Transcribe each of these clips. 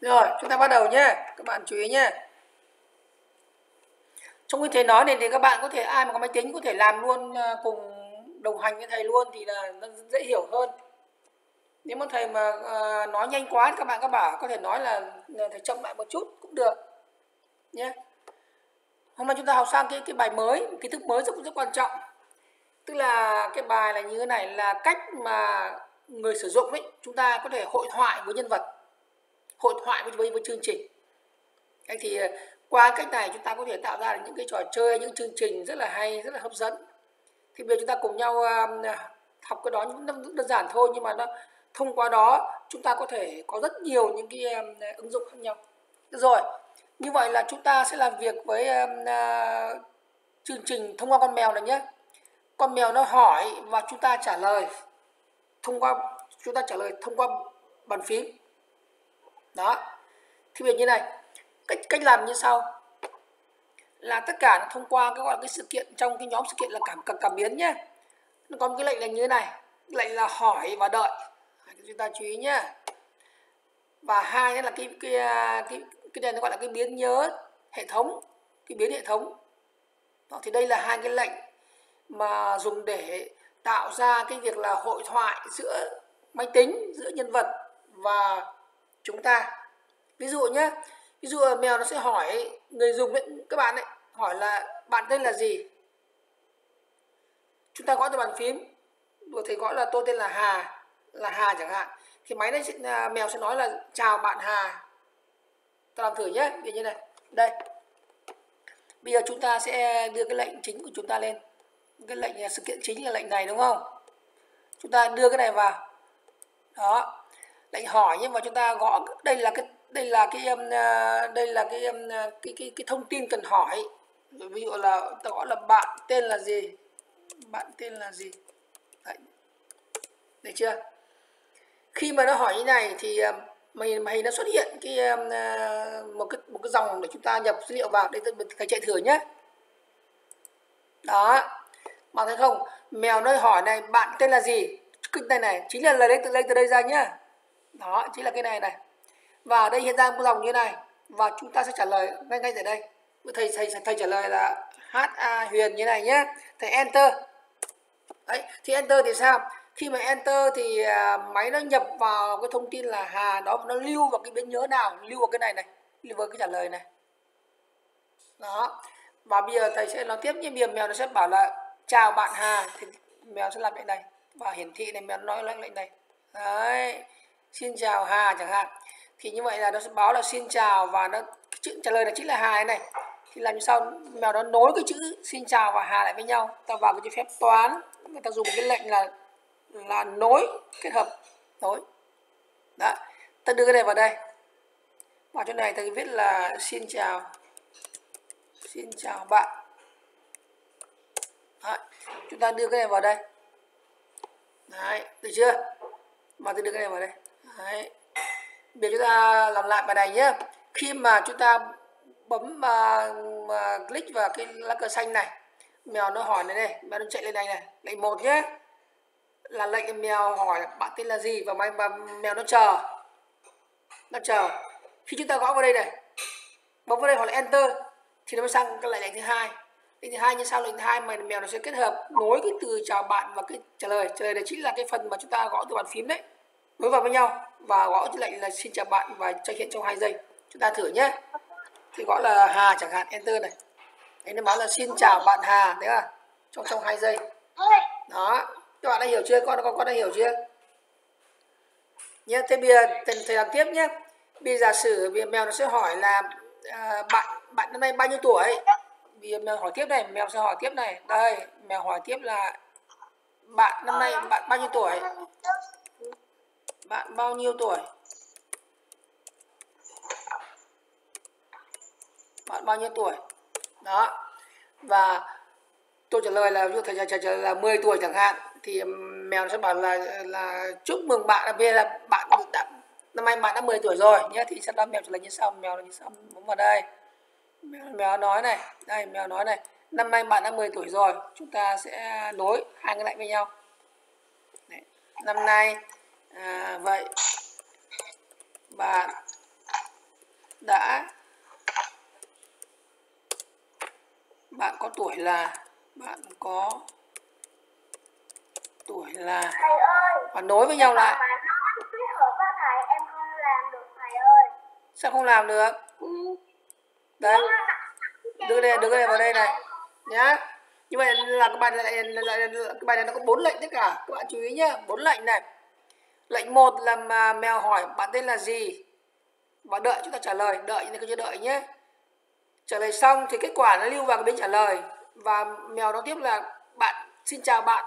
rồi chúng ta bắt đầu nhé. Các bạn chú ý nhé. Trong cái thầy nói này thì các bạn có thể ai mà có máy tính có thể làm luôn à, cùng đồng hành với thầy luôn thì là nó dễ hiểu hơn. Nếu mà thầy mà à, nói nhanh quá thì các bạn các bảo có thể nói là, là thầy chậm lại một chút cũng được nhé. Hôm nay chúng ta học sang cái cái bài mới kiến thức mới rất rất quan trọng. Tức là cái bài là như thế này là cách mà người sử dụng ấy chúng ta có thể hội thoại với nhân vật hội thoại với với, với chương trình. Đấy thì ờ, qua cách này chúng ta có thể tạo ra được những cái trò chơi những chương trình rất là hay rất là hấp dẫn. Thì bây giờ chúng ta cùng nhau ờ, học cái đó những đơn giản thôi nhưng mà nó thông qua đó chúng ta có thể có rất nhiều những cái ứng dụng khác nhau. Rồi như vậy là chúng ta sẽ làm việc với uh, chương trình thông qua con mèo này nhé. Con mèo nó hỏi và chúng ta trả lời thông qua chúng ta trả lời thông qua bàn phím đó. Thì việc như này cách cách làm như sau. Là tất cả nó thông qua cái gọi là cái sự kiện trong cái nhóm sự kiện là cảm cảm cảm biến nhé nó có một cái lệnh là như thế này lệnh là hỏi và đợi. Chúng ta chú ý nhé và hai là cái cái à, cái cái này nó gọi là cái biến nhớ hệ thống cái biến hệ thống. Đó, thì đây là hai cái lệnh mà dùng để tạo ra cái việc là hội thoại giữa máy tính giữa nhân vật và chúng ta. Ví dụ nhé ví dụ mèo nó sẽ hỏi người dùng ấy, các bạn ấy hỏi là bạn tên là gì? Chúng ta gõ từ bàn phím có thầy gọi là tôi tên là Hà là Hà chẳng hạn. Thì máy đấy à, mèo sẽ nói là chào bạn Hà. Ta làm thử nhé như thế này. Đây. Bây giờ chúng ta sẽ đưa cái lệnh chính của chúng ta lên. Cái lệnh à, sự kiện chính là lệnh này đúng không? Chúng ta đưa cái này vào. Đó lại hỏi nhưng mà chúng ta gõ, đây là cái, đây là cái um, à, đây là cái cái cái cái cái thông tin cần hỏi. Ví dụ là ta gọi là bạn tên là gì? Bạn tên là gì? Đấy. được chưa? Khi mà nó hỏi như này thì à, mày mày nó xuất hiện cái um, một cái một cái dòng để chúng ta nhập dữ liệu vào đây thầy chạy thử nhé đó. Bạn thấy không? Mèo nó hỏi này, bạn tên là gì? Cái này này, chính là lấy từ đây từ đây ra nhá đó, chính là cái này này. Và đây hiện ra một dòng như này, và chúng ta sẽ trả lời ngay ngay tại đây. Thầy thầy thầy trả lời là ha huyền như này nhé. Thầy enter. Đấy, thì enter thì sao? Khi mà enter thì à, máy nó nhập vào cái thông tin là hà đó, nó lưu vào cái biến nhớ nào, lưu vào cái này này, lưu vào cái trả lời này. Đó. Và bây giờ thầy sẽ nói tiếp như mèo mèo nó sẽ bảo là, chào bạn hà. Thì mèo sẽ làm lệnh này. Và hiển thị này mèo nói lệnh lệnh này. Đấy xin chào hà chẳng hạn. Thì như vậy là nó sẽ báo là xin chào và nó chữ trả lời là chính là hà này thì làm như sau mèo nó nối cái chữ xin chào và hà lại với nhau? Ta vào cái chữ phép toán người ta dùng cái lệnh là là nối kết hợp nối. Đó ta đưa cái này vào đây. Vào chỗ này ta viết là xin chào xin chào bạn. Đấy. chúng ta đưa cái này vào đây. Đấy, được chưa? Mà tôi đưa cái này vào đây. Đấy. để chúng ta làm lại bài này nhé khi mà chúng ta bấm uh, uh, click vào cái lá cờ xanh này mèo nó hỏi này này mèo nó chạy lên này này lệnh một nhé là lệnh mèo hỏi bạn tên là gì và máy mà mèo nó chờ. Nó chờ. Khi chúng ta gõ vào đây này bấm vào đây hoặc là enter thì nó mới sang cái lệnh thứ hai. Lệnh thứ hai như sau lệnh thứ hai mà mèo nó sẽ kết hợp nối cái từ chào bạn và cái trả lời. Trả lời này chính là cái phần mà chúng ta gõ từ bàn phím đấy nối vào với nhau. Và gõ cái lệnh là xin chào bạn và cho hiện trong hai giây. Chúng ta thử nhé. Thì gõ là hà chẳng hạn enter này. Đấy nó báo là xin chào bạn hà đấy à trong trong hai giây. Đó. Các bạn đã hiểu chưa? Con con con đã hiểu chưa? Nhé thế bây giờ thầy, làm tiếp nhé. Bây giờ sử vì mèo nó sẽ hỏi là à, bạn bạn năm nay bao nhiêu tuổi? Vì mèo hỏi tiếp này mèo sẽ hỏi tiếp này. Đây mèo hỏi tiếp là bạn năm nay bạn bao nhiêu tuổi? Bạn bao nhiêu tuổi? Bạn bao nhiêu tuổi? Đó. Và tôi trả lời là ví dụ thầy trả lời là 10 tuổi chẳng hạn thì mèo sẽ bảo là là chúc mừng bạn bây là bạn đã năm nay bạn đã 10 tuổi rồi nhé thì sau đó mèo trả lời như sau mèo là như sau bấm vào đây. Mèo, mèo nói này đây mèo nói này năm nay bạn đã 10 tuổi rồi chúng ta sẽ nối hai cái lại với nhau. Đấy. năm nay à, vậy bạn đã bạn có tuổi là bạn có tuổi là và nối với nhau lại. sao không làm được? Đấy đưa đây đưa cái này vào đây này. nhá. Như vậy là này là, là, là, là cái bài này nó có bốn lệnh tất cả. Các bạn chú ý nhá. Bốn lệnh này lệnh một là mà mèo hỏi, bạn tên là gì? Và đợi chúng ta trả lời, đợi như này cứ đợi nhé. Trả lời xong thì kết quả nó lưu vào cái bên trả lời. Và mèo nói tiếp là, bạn, xin chào bạn.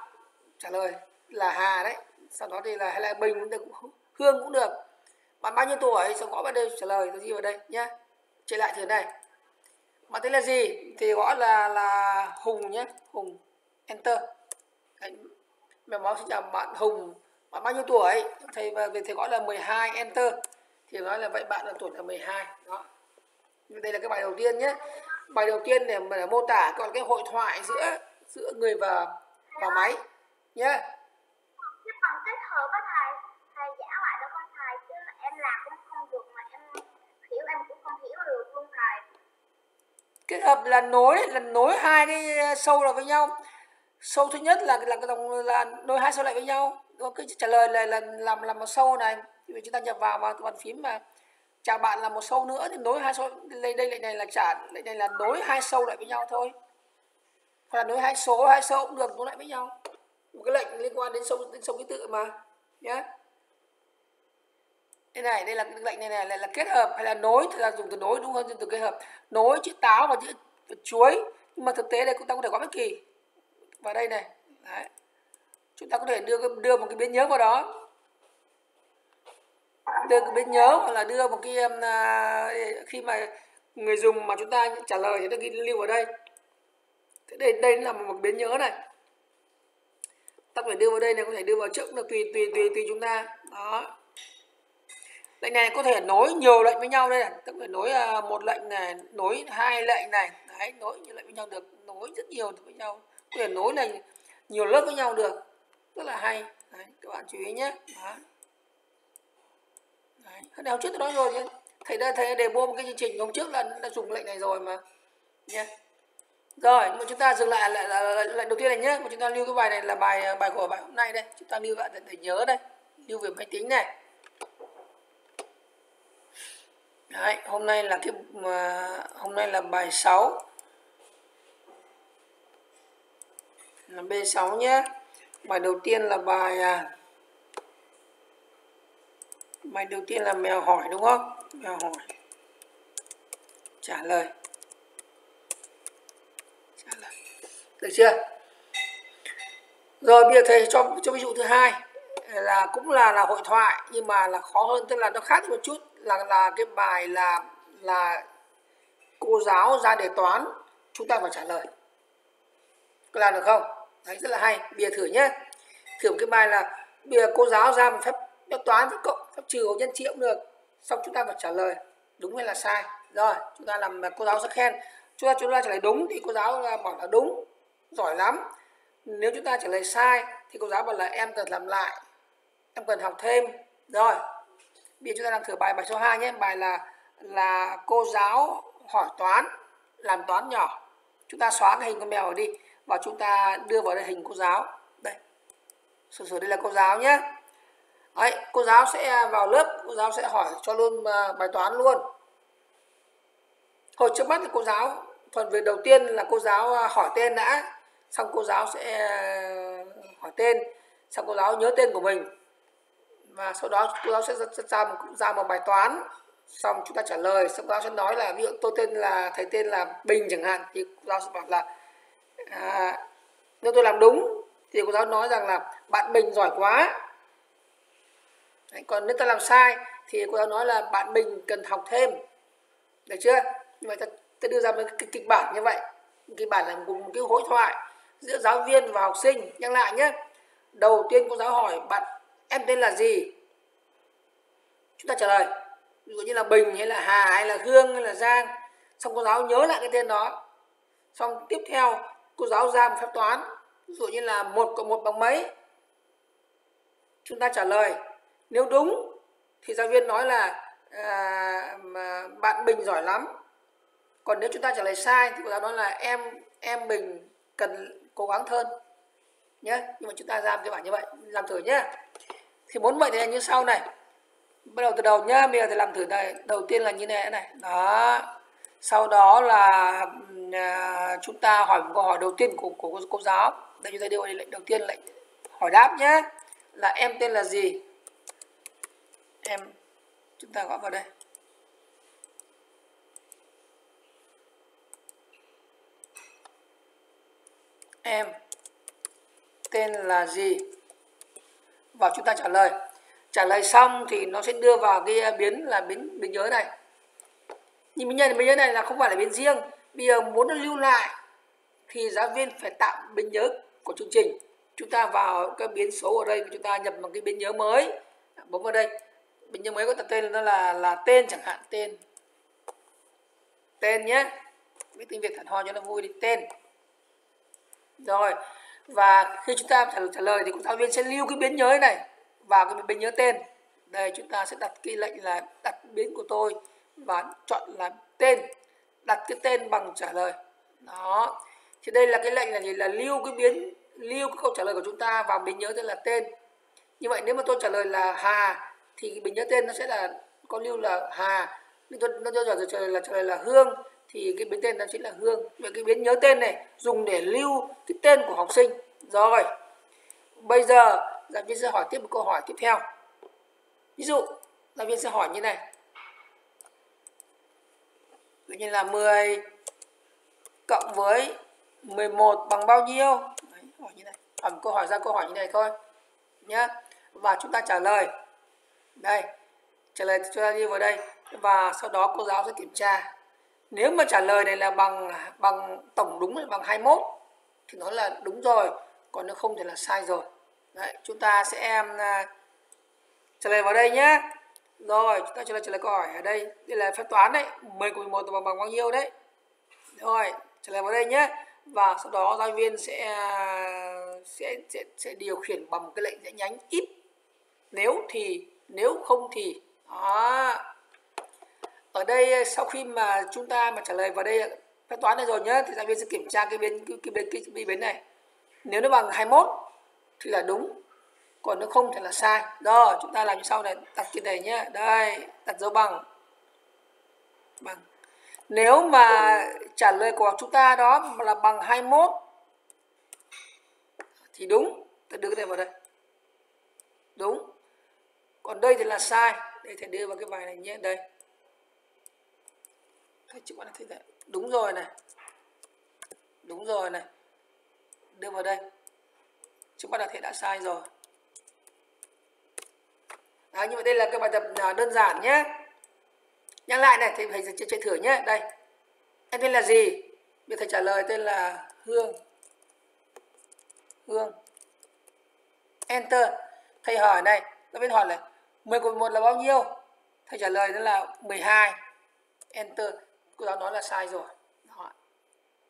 Trả lời là Hà đấy. Sau đó thì là, hay là Bình cũng được, Hương cũng được. Bạn bao nhiêu tuổi? Xong gõ vào đây, trả lời tôi ghi vào đây nhé. Chạy lại thử này. Bạn tên là gì? Thì gõ là là Hùng nhé, Hùng. Enter. Đấy. mèo báo xin chào bạn Hùng bạn bao nhiêu tuổi? Thầy về thầy gõ là 12 enter. Thì nói là vậy bạn là tuổi là 12 đó. Đây là cái bài đầu tiên nhé. Bài đầu tiên để mà mô tả còn cái hội thoại giữa giữa người và và máy nhé. Chứ còn kết hợp với thầy thầy giả lại cho con thầy chứ em làm cũng không được mà em hiểu em cũng không hiểu được luôn thầy. Kết hợp là nối là nối hai cái sâu lại với nhau. Sâu thứ nhất là là cái dòng là nối hai sâu lại với nhau cái trả lời là, là làm làm một sâu này. Thì chúng ta nhập vào vào bàn phím mà chào bạn là một sâu nữa thì nối hai sâu đây đây lệnh này là trả lệnh này là nối hai sâu lại với nhau thôi. Hoặc là nối hai số hai sâu cũng được nối lại với nhau. Một cái lệnh liên quan đến sâu đến sâu ký tự mà nhé đây này đây là cái lệnh này này là, là kết hợp hay là nối thì là dùng từ nối đúng hơn dùng từ kết hợp. Nối chữ táo và chữ chuối. Nhưng mà thực tế đây chúng ta có thể có bất kỳ. Vào đây này Đấy chúng ta có thể đưa đưa một cái biến nhớ vào đó. Đưa cái biến nhớ hoặc là đưa một cái uh, khi mà người dùng mà chúng ta trả lời thì nó ghi lưu vào đây. Thế đây đây là một biến nhớ này. Ta phải đưa vào đây này có thể đưa vào trước được tùy tùy tùy tùy chúng ta. Đó. Lệnh này có thể nối nhiều lệnh với nhau đây này. Tức phải nối à, một lệnh này nối hai lệnh này. Đấy nối nhiều lệnh với nhau được nối rất nhiều với nhau. Có thể nối này nhiều lớp với nhau được rất là hay. Đấy, các bạn chú ý nhé. Đó Đấy, trước tôi nói rồi nhé. Thầy đã thầy đề bô một cái chương trình hôm trước là đã dùng lệnh này rồi mà. Nhé. Rồi nhưng mà chúng ta dừng lại lại là lệnh đầu tiên này nhé. Mà chúng ta lưu cái bài này là bài à, bài của bài hôm nay đây. Chúng ta lưu lại để, để nhớ đây. Lưu về máy tính này. Đấy, hôm nay là cái mà hôm nay là bài 6 là B6 nhé bài đầu tiên là bài à, bài đầu tiên là mèo hỏi đúng không? Mèo hỏi. Trả lời. Trả lời. Được chưa? Rồi bây giờ thầy cho cho ví dụ thứ hai. Là cũng là là hội thoại nhưng mà là khó hơn tức là nó khác một chút. Là là cái bài là là cô giáo ra đề toán. Chúng ta phải trả lời. Có làm được không? Đấy, rất là hay. Bây giờ thử nhé thử một cái bài là bây giờ cô giáo ra một phép phép toán với cộng phép trừ hoặc nhân chia cũng được. Xong chúng ta phải trả lời. Đúng hay là sai? Rồi, chúng ta làm cô giáo sẽ khen. Chúng ta chúng ta trả lời đúng thì cô giáo bảo là đúng. Giỏi lắm. Nếu chúng ta trả lời sai thì cô giáo bảo là em cần làm lại, em cần học thêm. Rồi, bây giờ chúng ta làm thử bài bài số 2 nhé. Bài là là cô giáo hỏi toán, làm toán nhỏ. Chúng ta xóa cái hình con mèo đi và chúng ta đưa vào đây hình cô giáo. Đây. Sửa sửa đây là cô giáo nhé. Đấy, cô giáo sẽ vào lớp cô giáo sẽ hỏi cho luôn à, bài toán luôn. Hồi trước mắt thì cô giáo phần việc đầu tiên là cô giáo à, hỏi tên đã. Xong cô giáo sẽ à, hỏi tên. Xong cô giáo nhớ tên của mình. Và sau đó cô giáo sẽ ra một, ra một bài toán. Xong chúng ta trả lời. Xong cô giáo sẽ nói là ví dụ tôi tên là thầy tên là bình chẳng hạn thì cô giáo sẽ bảo là à, nếu tôi làm đúng thì cô giáo nói rằng là bạn bình giỏi quá. Đấy, còn nếu ta làm sai thì cô giáo nói là bạn mình cần học thêm. Được chưa? Như vậy ta, ta đưa ra một cái kịch bản như vậy. Kịch bản là một, một cái hội thoại giữa giáo viên và học sinh. Nhắc lại nhé. Đầu tiên cô giáo hỏi bạn em tên là gì? Chúng ta trả lời ví dụ như là bình hay là hà hay là hương hay là giang. Xong cô giáo nhớ lại cái tên đó. Xong tiếp theo cô giáo ra một phép toán ví dụ như là một cộng một bằng mấy? Chúng ta trả lời nếu đúng thì giáo viên nói là à, mà bạn Bình giỏi lắm. Còn nếu chúng ta trả lời sai thì cô giáo nói là em em Bình cần cố gắng hơn nhé nhưng mà chúng ta làm cái bản như vậy làm thử nhé thì muốn vậy thì là như sau này. Bắt đầu từ đầu nhá bây giờ thì làm thử này. Đầu tiên là như này này. Đó. Sau đó là Ờ, chúng ta hỏi một câu hỏi đầu tiên của của cô, cô giáo. Đây chúng ta đưa lệnh đầu tiên lệnh. Hỏi đáp nhé. Là em tên là gì? Em chúng ta gõ vào đây. Em tên là gì? Và chúng ta trả lời. Trả lời xong thì nó sẽ đưa vào cái biến là biến biến nhớ này. Nhưng biến nhớ này biến nhớ này là không phải là biến riêng bây giờ muốn nó lưu lại thì giáo viên phải tạo biến nhớ của chương trình. Chúng ta vào cái biến số ở đây chúng ta nhập một cái biến nhớ mới. Bấm vào đây. Biến nhớ mới có tên nó là là tên chẳng hạn tên. Tên nhé. Biết tiếng việt thật ho cho nó vui đi tên. Rồi và khi chúng ta trả, trả lời thì giáo viên sẽ lưu cái biến nhớ này vào cái biến nhớ tên. Đây chúng ta sẽ đặt cái lệnh là đặt biến của tôi và chọn là tên đặt cái tên bằng trả lời. Đó. Thì đây là cái lệnh là gì là lưu cái biến, lưu cái câu trả lời của chúng ta vào biến nhớ tên là tên. Như vậy nếu mà tôi trả lời là hà, thì bình biến nhớ tên nó sẽ là, có lưu là hà. Nhưng tôi, nó cho trả lời là, trả lời là hương, thì cái biến tên nó chính là hương. Vậy cái biến nhớ tên này dùng để lưu cái tên của học sinh. Rồi. Bây giờ, giáo viên sẽ hỏi tiếp một câu hỏi tiếp theo. Ví dụ, giáo viên sẽ hỏi như này tự nhiên là 10 cộng với 11 bằng bao nhiêu? Đấy, hỏi như này. Hỏi câu hỏi ra câu hỏi như này thôi nhé và chúng ta trả lời. Đây trả lời chúng ta đi vào đây. Và sau đó cô giáo sẽ kiểm tra. Nếu mà trả lời này là bằng bằng tổng đúng là bằng 21 thì nó là đúng rồi. Còn nó không thì là sai rồi. Đấy, chúng ta sẽ em trả lời vào đây nhé rồi chúng ta trả lời trả lời câu hỏi ở đây. Đây là phép toán đấy. 10 cộng 11 bằng bằng bao nhiêu đấy? Rồi trả lời vào đây nhé. Và sau đó giáo viên sẽ sẽ sẽ, sẽ điều khiển bằng cái lệnh rẽ nhánh if. Nếu thì nếu không thì. Đó. Ở đây sau khi mà chúng ta mà trả lời vào đây phép toán này rồi nhé thì giáo viên sẽ kiểm tra cái bên cái, cái bên cái, cái bên này. Nếu nó bằng 21 thì là đúng còn nó không thì là sai. Đó chúng ta làm như sau này. Đặt cái này nhé đây, đặt dấu bằng. Bằng. Nếu mà trả lời của chúng ta đó là bằng 21 thì đúng. Ta đưa cái này vào đây. Đúng. Còn đây thì là sai. Đây thầy đưa vào cái bài này nhé. Đây. Thầy chịu bạn thấy đấy đúng rồi này. Đúng rồi này. Đưa vào đây. Chúng ta đã thầy đã sai rồi. Đó, nhưng mà đây là cái bài tập à, đơn giản nhé. Nhắc lại này thì thầy sẽ chơi thử nhé. Đây. Em tên là gì? Bây thầy trả lời tên là hương. Hương. Enter. Thầy hỏi này nó bên hỏi là 10 cộng 1 là bao nhiêu? Thầy trả lời đó là 12 enter. Cô giáo nói là sai rồi. Đó.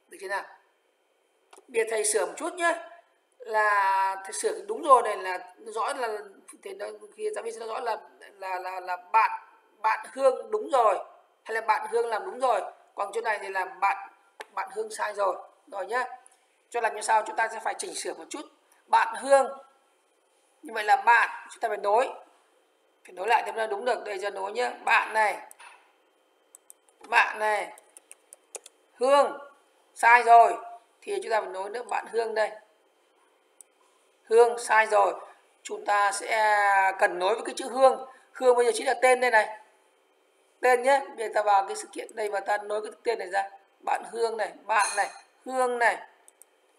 được chưa nào? Bây thầy sửa một chút nhé. Là thầy sửa đúng rồi này là rõ là thì nó khi giáo viên sẽ rõ là là là là bạn bạn hương đúng rồi. Hay là bạn hương làm đúng rồi. Còn chỗ này thì là bạn bạn hương sai rồi. Rồi nhá. Cho làm như sao chúng ta sẽ phải chỉnh sửa một chút. Bạn hương. Như vậy là bạn, chúng ta phải nối. Phải nối lại thì mới đúng được. Đây giờ nối nhá. Bạn này. Bạn này. Hương. Sai rồi. Thì chúng ta phải nối nữa. Bạn hương đây. Hương sai rồi chúng ta sẽ cần nối với cái chữ hương. Hương bây giờ chính là tên đây này. Tên nhé bây giờ ta vào cái sự kiện đây và ta nối cái tên này ra. Bạn hương này bạn này hương này.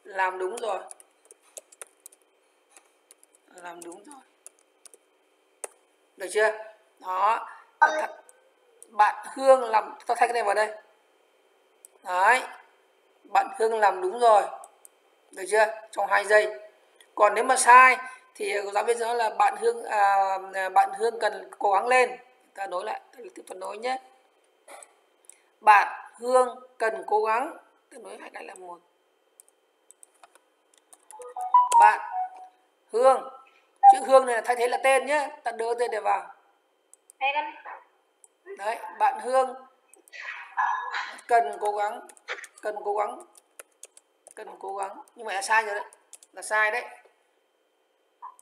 Làm đúng rồi. Làm đúng rồi. Được chưa? Đó. Bạn hương làm ta thay cái này vào đây. Đấy. Bạn hương làm đúng rồi. Được chưa? Trong hai giây. Còn nếu mà sai thì giáo viên nói là bạn hương à, bạn hương cần cố gắng lên. Ta nối lại ta tiếp tục nối nhé. Bạn hương cần cố gắng. Ta nối hai cái là một. Bạn hương chữ hương này là thay thế là tên nhé. Ta đưa tên để vào. Đấy bạn Hương cần cố gắng cần cố gắng cần cố gắng. Như vậy là sai rồi đấy là sai đấy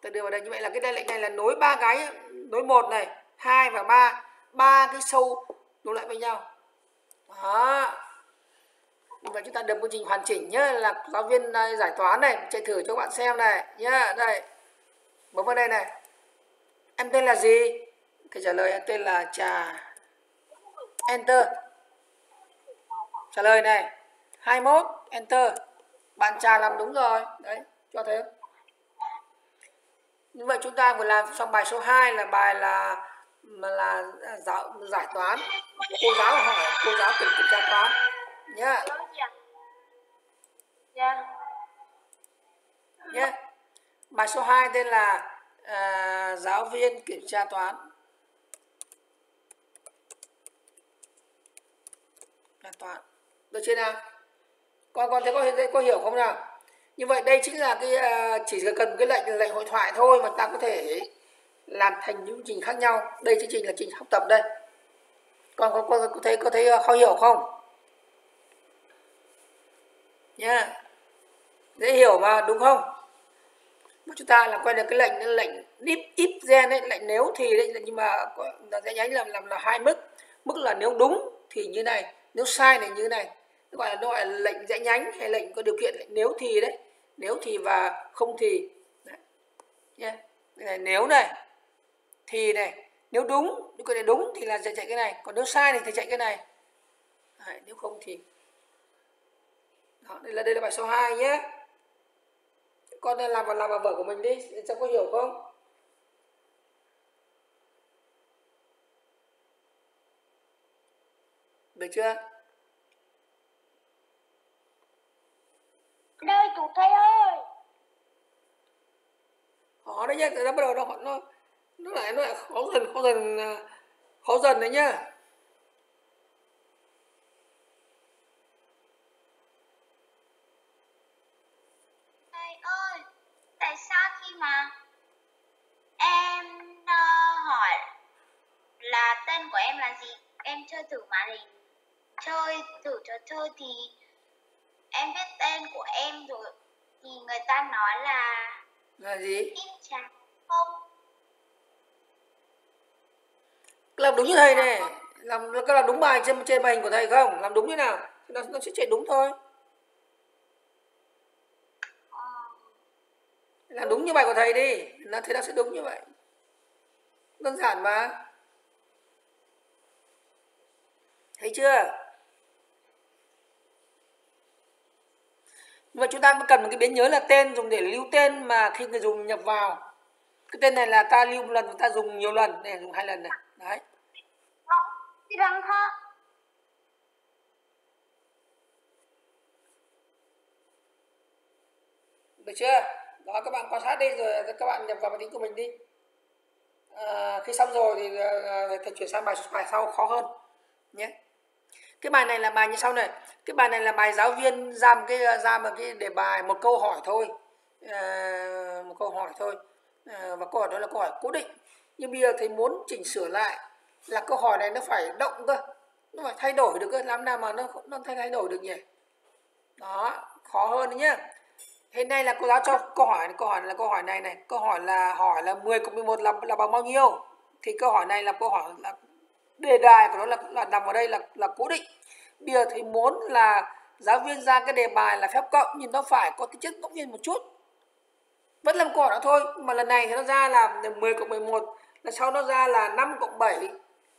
ta đưa vào đây như vậy là cái đây lệnh này là nối ba cái, nối một này, hai và ba ba cái sâu nối lại với nhau. Đó. Như vậy chúng ta được quy trình hoàn chỉnh nhé là giáo viên à, giải toán này, chạy thử cho các bạn xem này, nhá, đây. Bấm vào đây này. Em tên là gì? Cái trả lời em tên là trà. Enter. Trả lời này. 21 enter. Bạn trà làm đúng rồi. Đấy, cho thấy như vậy chúng ta vừa làm xong bài số 2 là bài là mà là giáo giải toán. Cô giáo hỏi cô giáo kiểm kiểm tra toán. Nhá. Dạ. nhé bài số 2 tên là à, giáo viên kiểm tra toán. Là toán. Được chưa nào? Con con thấy có có hiểu không nào như vậy đây chính là cái à, chỉ cần cái lệnh lệnh hội thoại thôi mà ta có thể làm thành những trình khác nhau. Đây chương trình là trình học tập đây. Còn có, có, có thấy có thấy à, khó hiểu không? Nhá yeah. dễ hiểu mà đúng không? Mà chúng ta làm quen được cái lệnh cái lệnh if if gen ấy lệnh nếu thì đấy nhưng mà nó sẽ nhánh làm làm là hai mức. Mức là nếu đúng thì như này nếu sai thì như này. Gọi là gọi là lệnh dãy nhánh hay lệnh có điều kiện lệnh nếu thì đấy nếu thì và không thì. Đấy. Yeah. Cái này nếu này thì này nếu đúng nếu cái này đúng thì là chạy chạy cái này còn nếu sai thì phải chạy cái này. Đấy, nếu không thì. Đó, đây là đây là bài số 2 nhé. Con làm vào làm vào vở của mình đi xem có hiểu không? Được chưa? Đây chủ thầy ơi. khó đấy nhá nó bắt đầu nó nó nó lại nó lại khó dần khó dần à, khó dần đấy nhá Thầy ơi, tại sao khi mà em uh, hỏi là tên của em là gì, em chơi thử màn hình, chơi thử trò chơi thì em biết tên của em rồi. Thì người ta nói là là gì? Kim trà không làm đúng như thầy này. Làm có làm đúng bài trên trên màn hình của thầy không? Làm đúng như nào? Nó, nó sẽ chạy đúng thôi. Ờ, làm đúng như bài của thầy đi. Nó thế nó sẽ đúng như vậy. Đơn giản mà. Thấy chưa mà chúng ta cần một cái biến nhớ là tên dùng để lưu tên mà khi người dùng nhập vào. Cái tên này là ta lưu một lần ta dùng nhiều lần này dùng hai lần này. Đấy. Thì được chưa? Đó các bạn quan sát đi rồi các bạn nhập vào máy tính của mình đi. À, khi xong rồi thì uh, thầy chuyển sang bài bài sau khó hơn cái bài này là bài như sau này cái bài này là bài giáo viên ra một cái ra một cái đề bài một câu hỏi thôi à, một câu hỏi thôi à, và câu hỏi đó là câu hỏi cố định nhưng bây giờ thầy muốn chỉnh sửa lại là câu hỏi này nó phải động cơ nó phải thay đổi được cơ làm nào mà nó nó thay thay đổi được nhỉ đó khó hơn đấy nhá hiện nay là cô giáo cho câu hỏi câu hỏi là câu hỏi này này câu hỏi là hỏi là 10 cộng 11 là là bằng bao nhiêu thì câu hỏi này là câu hỏi là đề tài của nó là là nằm ở đây là là cố định. Bây giờ thầy muốn là giáo viên ra cái đề bài là phép cộng, nhưng nó phải có tính chất ngẫu nhiên một chút. Vẫn làm câu hỏi đó thôi, mà lần này thì nó ra là 10 cộng 11 là sau nó ra là 5 cộng 7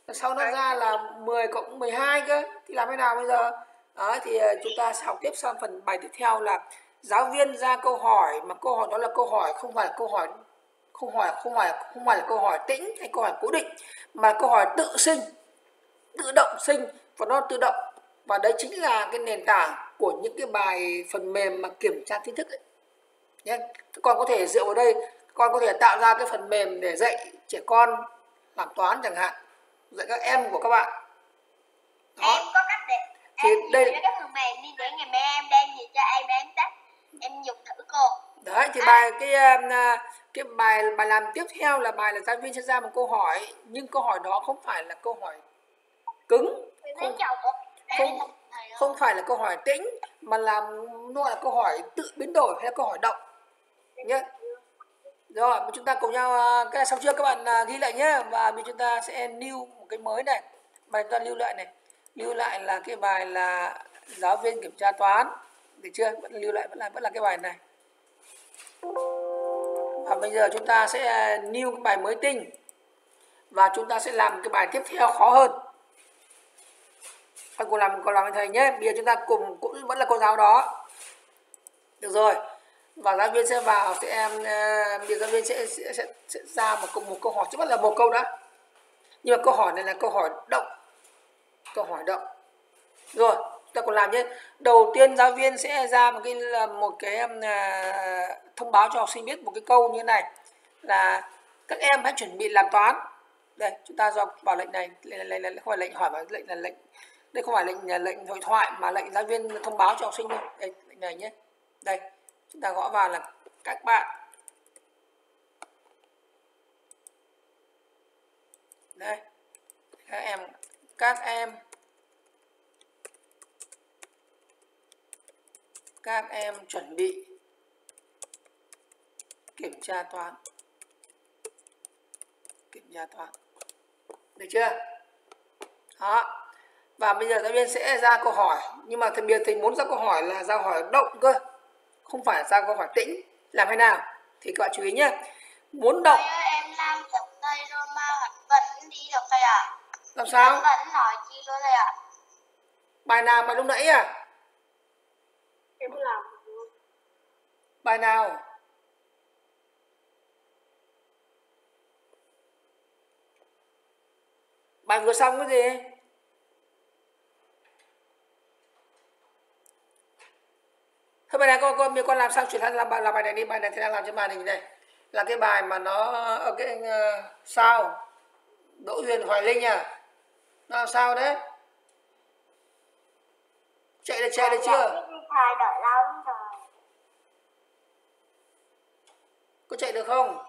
là sau nó ra là 10 cộng 12 cơ, thì làm thế nào bây giờ? Đó thì ờ, chúng ta sẽ học tiếp sang phần bài tiếp theo là giáo viên ra câu hỏi, mà câu hỏi đó là câu hỏi không phải là câu hỏi không hỏi không phải không phải là câu hỏi tĩnh hay câu hỏi cố định mà câu hỏi tự sinh tự động sinh và nó tự động và đấy chính là cái nền tảng của những cái bài phần mềm mà kiểm tra kiến thức ấy. nhé con có thể dựa vào đây con có thể tạo ra cái phần mềm để dạy trẻ con làm toán chẳng hạn dạy các em của các bạn đó. em có cách để thì em đây cái phần mềm đi để ngày mai em đem gì cho em em test em dùng thử cô đấy thì bài cái um, cái bài bài làm tiếp theo là bài là giáo viên sẽ ra một câu hỏi nhưng câu hỏi đó không phải là câu hỏi cứng không, không, không phải là câu hỏi tĩnh mà làm nó là câu hỏi tự biến đổi hay là câu hỏi động. Nhé rồi chúng ta cùng nhau à, cái này xong chưa các bạn à, ghi lại nhé và bây chúng ta sẽ lưu một cái mới này. Bài chúng ta lưu lại này. Lưu lại là cái bài là giáo viên kiểm tra toán. Được chưa? Vẫn lưu lại vẫn là vẫn là cái bài này và bây giờ chúng ta sẽ new cái bài mới tinh. Và chúng ta sẽ làm cái bài tiếp theo khó hơn. Các cùng làm cùng làm với thầy nhé. Bây giờ chúng ta cùng cũng vẫn là cô giáo đó. Được rồi. Và giáo viên sẽ vào sẽ em uh, giáo viên sẽ, sẽ, sẽ, sẽ ra một câu một câu hỏi. Chứ bắt là một câu đã nhưng mà câu hỏi này là câu hỏi động. Câu hỏi động. Rồi ta còn làm nhé đầu tiên giáo viên sẽ ra một cái là một cái um, à, thông báo cho học sinh biết một cái câu như thế này. Là các em hãy chuẩn bị làm toán. Đây chúng ta do vào lệnh này lệnh này không phải lệnh hỏi mà lệnh là lệnh. Đây không phải lệnh là lệnh hội thoại mà lệnh giáo viên thông báo cho học sinh thôi. Đây lệnh này nhé. Đây chúng ta gõ vào là các bạn. Đây các em các em các em chuẩn bị kiểm tra toán. Kiểm tra toán. Được chưa? Đó. Và bây giờ giáo viên sẽ ra câu hỏi. Nhưng mà thầy biệt thầy muốn ra câu hỏi là ra hỏi động cơ. Không phải ra câu hỏi tĩnh. Làm thế nào? Thì các bạn chú ý nhé. Muốn động. Ơi, em làm giống thầy rồi mà. Vẫn đi được thầy ạ. À. làm sao? Vẫn nói chi luôn thầy ạ. À. bài nào bài lúc nãy à Em làm. bài nào? Bài vừa xong cái gì? Thôi bài này con con con làm sao chuyển sang làm bài làm bài này đi. Bài này thì đang làm trên màn hình này là cái bài mà nó ở cái uh, sao? Đỗ huyền hoài linh à. Nó làm sao đấy? Chạy được chạy được chưa Thầy đợi lâu rồi. có chạy được không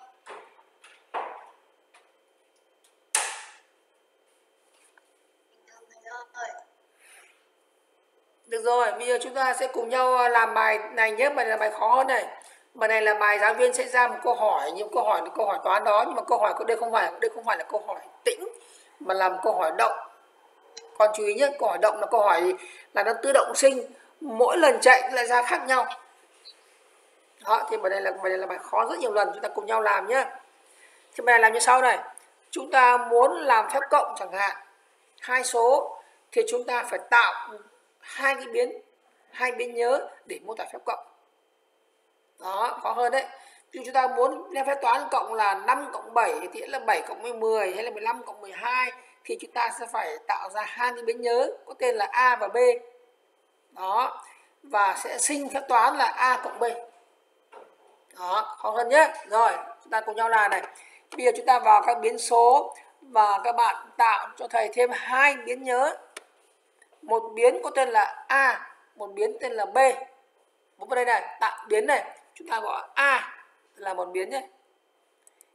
Được rồi, bây giờ chúng ta sẽ cùng nhau à, làm bài này nhé, bài này là bài khó hơn này. Bài này là bài giáo viên sẽ ra một câu hỏi, những câu hỏi câu hỏi toán đó nhưng mà câu hỏi của đây không phải đây không phải là câu hỏi tĩnh mà là một câu hỏi động. Còn chú ý nhé, câu hỏi động là câu hỏi là nó tự động sinh, mỗi lần chạy lại ra khác nhau. Đó, thì bài này là bài này là bài khó rất nhiều lần chúng ta cùng nhau làm nhé. Thì bài này làm như sau này. Chúng ta muốn làm phép cộng chẳng hạn hai số thì chúng ta phải tạo hai cái biến hai biến nhớ để mô tả phép cộng đó khó hơn đấy ví chúng ta muốn đem phép toán cộng là 5 cộng 7 thì là 7 cộng 10 hay là 15 cộng 12 thì chúng ta sẽ phải tạo ra hai cái biến nhớ, có tên là A và B. Đó. Và sẽ sinh phép toán là A cộng B. Đó, khó hơn nhé. Rồi, chúng ta cùng nhau làm này. Bây giờ chúng ta vào các biến số và các bạn tạo cho thầy thêm hai biến nhớ. Một biến có tên là A, một biến tên là B. Bấm vào đây này tạo biến này. Chúng ta gọi A là một biến nhé.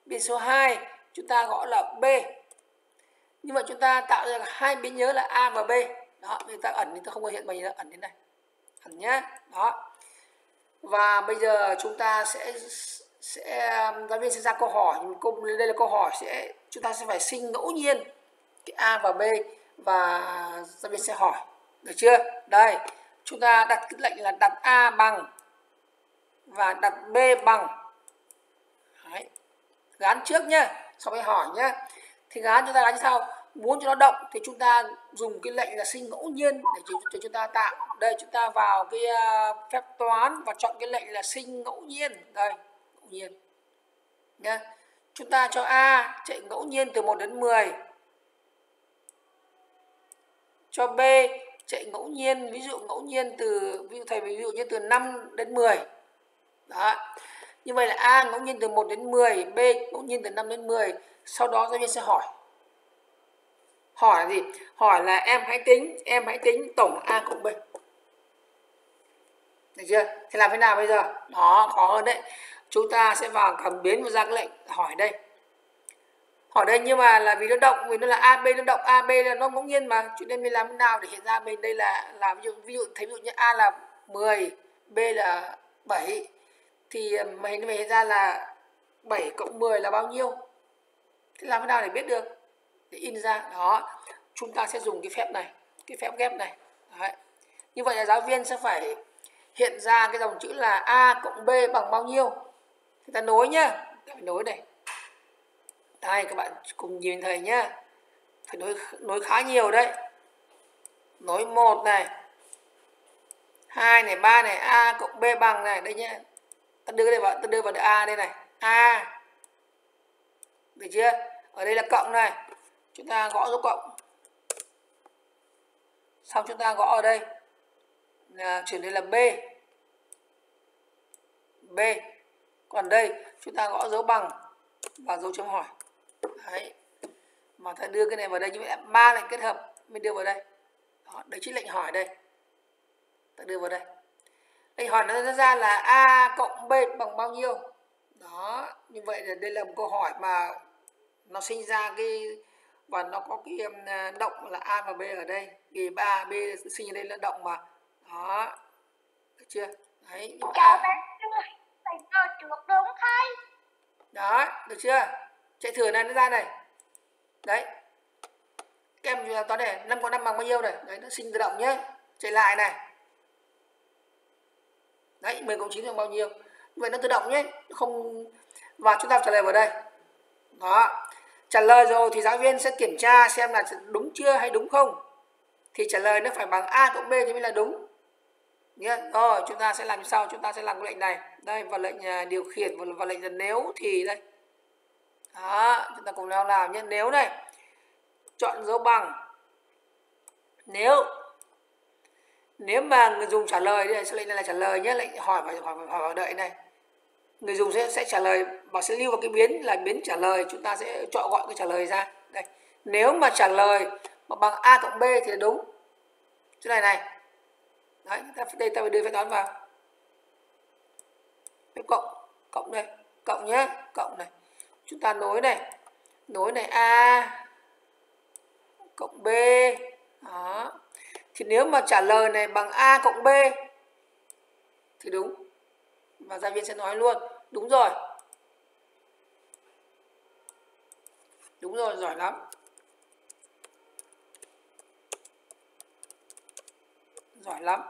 Biến số 2 chúng ta gọi là B nhưng mà chúng ta tạo ra hai biến nhớ là A và B. Đó người ta ẩn thì ta không có hiện bài ẩn đến đây. Ẩn nhé đó. Và bây giờ chúng ta sẽ sẽ um, giáo viên sẽ ra câu hỏi. Câu, đây là câu hỏi sẽ, chúng ta sẽ phải sinh ngẫu nhiên cái A và B. Và giáo viên sẽ hỏi. Được chưa? Đây. Chúng ta đặt cái lệnh là đặt a bằng và đặt b bằng. Đấy. gán trước nhá. Sau mới hỏi nhá thì gán chúng ta gán như sau. Muốn cho nó động thì chúng ta dùng cái lệnh là sinh ngẫu nhiên để cho chúng ta tạo. Đây chúng ta vào cái uh, phép toán và chọn cái lệnh là sinh ngẫu nhiên. Đây ngẫu nhiên. Nhá. Chúng ta cho a chạy ngẫu nhiên từ 1 đến 10 cho B chạy ngẫu nhiên ví dụ ngẫu nhiên từ ví dụ thầy ví dụ như từ 5 đến 10 đó như vậy là A ngẫu nhiên từ 1 đến 10 B ngẫu nhiên từ 5 đến 10 sau đó giáo viên sẽ hỏi. Hỏi là gì? Hỏi là em hãy tính, em hãy tính tổng A cộng B. Được chưa? Thì làm thế nào bây giờ? Đó, khó hơn đấy. Chúng ta sẽ vào cảm biến và ra cái lệnh hỏi đây. Hỏi đây nhưng mà là vì nó động, vì nó là AB nó động AB là nó ngẫu nhiên mà. Cho nên mình làm thế nào để hiện ra bên đây là là ví dụ ví dụ, thấy ví dụ như A là 10 B là 7 thì ờ, mày mình ra là 7 cộng 10 là bao nhiêu? Thế làm thế nào để biết được? Để in ra. Đó, chúng ta sẽ dùng cái phép này, cái phép ghép này. Đấy. như vậy là giáo viên sẽ phải hiện ra cái dòng chữ là a cộng b bằng bao nhiêu? Chúng ta nối nhá. Phải nối này. Đây, các bạn cùng nhìn thầy nhá. Phải nối nối khá nhiều đấy. Nối một này. Hai này, ba này. A cộng b bằng này. Đây nhá ta đưa đây vào ta đưa vào a đây này. A. Được chưa? Ở đây là cộng này. Chúng ta gõ dấu cộng. Xong chúng ta gõ ở đây. Là chuyển đây là b. B. Còn đây chúng ta gõ dấu bằng và dấu chấm hỏi. Đấy. Mà ta đưa cái này vào đây như vậy ba lệnh kết hợp mình đưa vào đây. Đó, đấy chính lệnh hỏi đây. Ta đưa vào đây lệnh hỏi nó ra là a cộng b bằng bao nhiêu? Đó như vậy là đây là một câu hỏi mà nó sinh ra cái và nó có cái à, động là a và b ở đây. Vì ba b sinh ra đây là động mà. Đó được chưa? Đấy chào bạn thầy ngồi trước đúng thầy đó được chưa? Chạy thử này nó ra này. Đấy. Các em toán này năm có năm bằng bao nhiêu này đấy nó sinh tự động nhé. Chạy lại này đấy 10 cộng 9 bằng bao nhiêu? Vậy nó tự động nhé không và chúng ta trả lời vào đây. Đó. Trả lời rồi thì giáo viên sẽ kiểm tra xem là đúng chưa hay đúng không? Thì trả lời nó phải bằng a cộng b thì mới là đúng. Nhé rồi chúng ta sẽ làm sau chúng ta sẽ làm cái lệnh này. Đây và lệnh à, điều khiển và, và lệnh là nếu thì đây. Đó chúng ta cùng nhau làm nhé. Nếu này chọn dấu bằng. Nếu nếu mà người dùng trả lời đây lệnh này là trả lời nhé lệnh hỏi và hỏi, hỏi hỏi đợi này. Người dùng sẽ sẽ trả lời và sẽ lưu vào cái biến là biến trả lời chúng ta sẽ chọn gọi cái trả lời ra. Đây nếu mà trả lời mà bằng a cộng b thì là đúng. Chỗ này này. Đấy ta đây ta phải đưa phép toán vào. Phép cộng cộng đây cộng nhé cộng này. Chúng ta nối này nối này a cộng b. Đó thì nếu mà trả lời này bằng a cộng b, thì đúng. Và giáo viên sẽ nói luôn, đúng rồi. Đúng rồi, giỏi lắm. Giỏi lắm,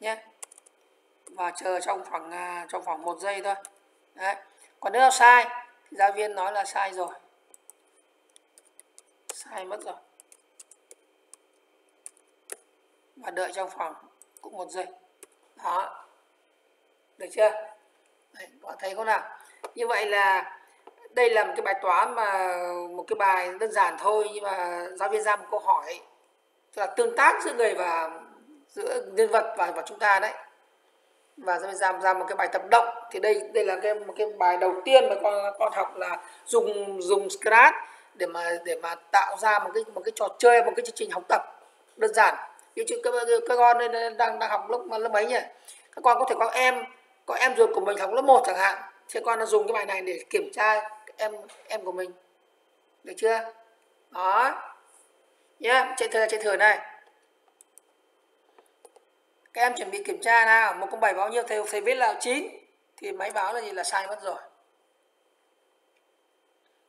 nhé. Và chờ trong khoảng à, trong khoảng một giây thôi. Đấy. Còn nếu là sai, thì giáo viên nói là sai rồi. Sai mất rồi. Và đợi trong phòng cũng một giây. Đó. Được chưa? Đấy, bạn thấy không nào? Như vậy là đây là một cái bài toán mà một cái bài đơn giản thôi nhưng mà giáo viên ra một câu hỏi tức là tương tác giữa người và giữa nhân vật và, và chúng ta đấy. Và giáo viên ra ra một cái bài tập động. Thì đây đây là cái một cái bài đầu tiên mà con con học là dùng dùng Scratch để mà để mà tạo ra một cái một cái trò chơi một cái chương trình học tập đơn giản như chứ các, các con đang đang học lớp lớp mấy nhỉ? Các con có thể có em có em ruột của mình học lớp 1 chẳng hạn. Thì con nó dùng cái bài này để kiểm tra em em của mình. Được chưa? Đó. Nhé yeah. chạy thừa chạy thừa này. Các em chuẩn bị kiểm tra nào. Một công bảy bao nhiêu? Thầy thầy viết là 9 thì máy báo là gì? Là sai mất rồi.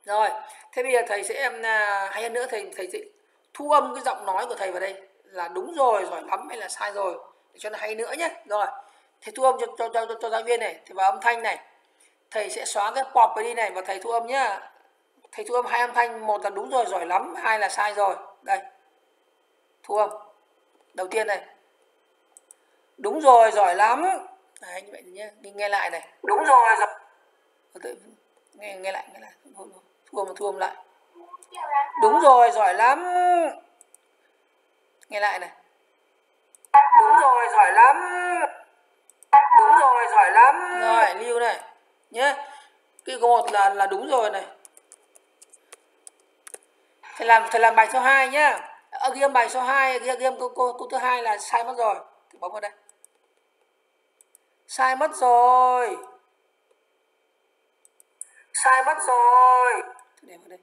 Rồi. Thế bây giờ thầy sẽ em à, hay hơn nữa thầy thầy sẽ thu âm cái giọng nói của thầy vào đây là đúng rồi giỏi lắm hay là sai rồi. Để cho nó hay nữa nhé. Rồi. Thầy thu âm cho cho cho, cho, cho giáo viên này thì vào âm thanh này. Thầy sẽ xóa cái pop đi này và thầy thu âm nhá. Thầy thu âm hai âm thanh một là đúng rồi giỏi lắm hai là sai rồi. Đây. Thu âm. Đầu tiên này. Đúng rồi giỏi lắm. Đấy như vậy nhé đi nghe lại này. Đúng rồi giỏi nghe nghe lại nghe lại. Thu âm thu âm lại. Đúng rồi giỏi lắm nghe lại này. Đúng rồi giỏi lắm. Đúng rồi giỏi lắm. Rồi lưu này. Nhé cái câu một là là đúng rồi này. Thầy làm thầy làm bài số 2 nhá. Ở ghi âm bài số 2 ghi, âm câu, câu, câu thứ hai là sai mất rồi. Thì bấm vào đây. Sai mất rồi. Sai mất rồi. Để vào đây.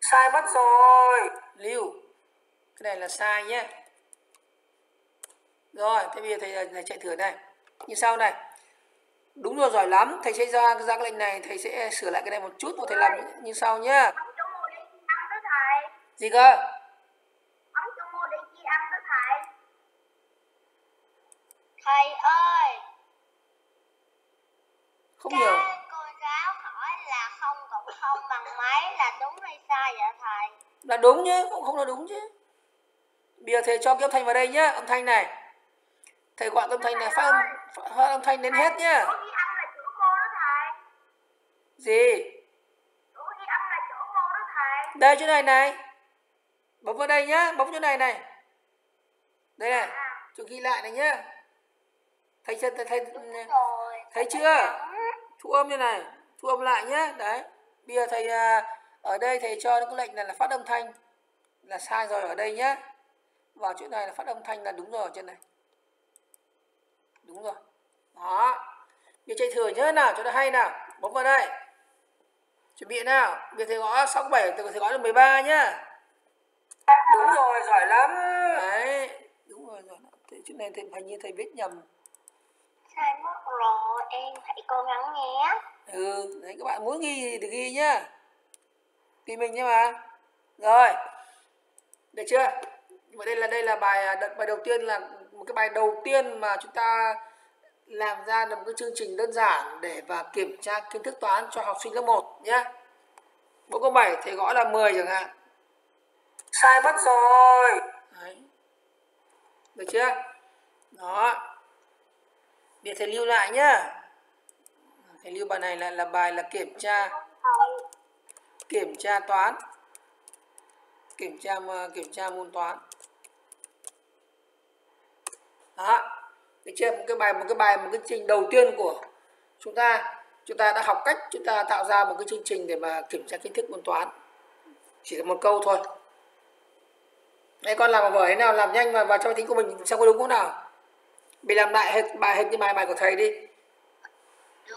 Sai mất rồi. Lưu cái này là sai nhé. Rồi thế bây giờ thầy, thầy chạy thử này. Như sau này. Đúng rồi giỏi lắm. Thầy sẽ ra ra cái lệnh này thầy sẽ sửa lại cái này một chút và thầy làm như sau nhé. Gì cơ? Thầy. Ơi, không hiểu. Cô giáo hỏi là không cộng không bằng mấy là đúng hay sai vậy thầy? là đúng chứ cũng không là đúng chứ bây giờ thầy cho cái âm thanh vào đây nhá âm thanh này. Thầy gọi âm thanh này phát âm phát âm thanh đến hết nhá. Gì? Đây chỗ này này. Bấm vào đây nhá bấm chỗ này này. Đây này chỗ ghi lại này nhá. Thầy thầy thầy, thầy thấy chưa? thu âm như này thu âm lại nhé đấy. Bây giờ thầy à, ở đây thầy cho cái lệnh này là phát âm thanh là sai rồi ở đây nhé vào chỗ này là phát âm thanh là đúng rồi ở trên này. Đúng rồi. Đó. Giờ chạy thử nhớ nào cho nó hay nào. Bấm vào đây. Chuẩn bị nào. Giờ thầy gõ 67 từ thầy gõ được 13 nhá. Đúng rồi giỏi lắm. Đấy. Đúng rồi giỏi lắm. Thế chỗ này thầy hình như thầy viết nhầm. Sai mất rồi, em phải cố gắng nhé. ừ đấy các bạn muốn ghi thì ghi nhá. Tùy mình nhé mà. Rồi. Được chưa và đây là đây là bài à, đợt bài đầu tiên là một cái bài đầu tiên mà chúng ta làm ra được một cái chương trình đơn giản để và kiểm tra kiến thức toán cho học sinh lớp 1 nhé. Mỗi câu 7 thầy gõ là 10 chẳng hạn. Sai mất rồi. Đấy. được chưa? Đó. Để thầy lưu lại nhá. Thầy lưu bài này là là bài là kiểm tra kiểm tra toán. Kiểm tra kiểm tra môn toán đó. Được chưa một cái bài một cái bài một cái trình đầu tiên của chúng ta. Chúng ta đã học cách chúng ta tạo ra một cái chương trình để mà kiểm tra kiến thức môn toán. Chỉ là một câu thôi. Đấy con làm vở thế nào làm nhanh và vào trong tính của mình xem có đúng không nào? Bị làm lại hết bài hết như bài bài của thầy đi.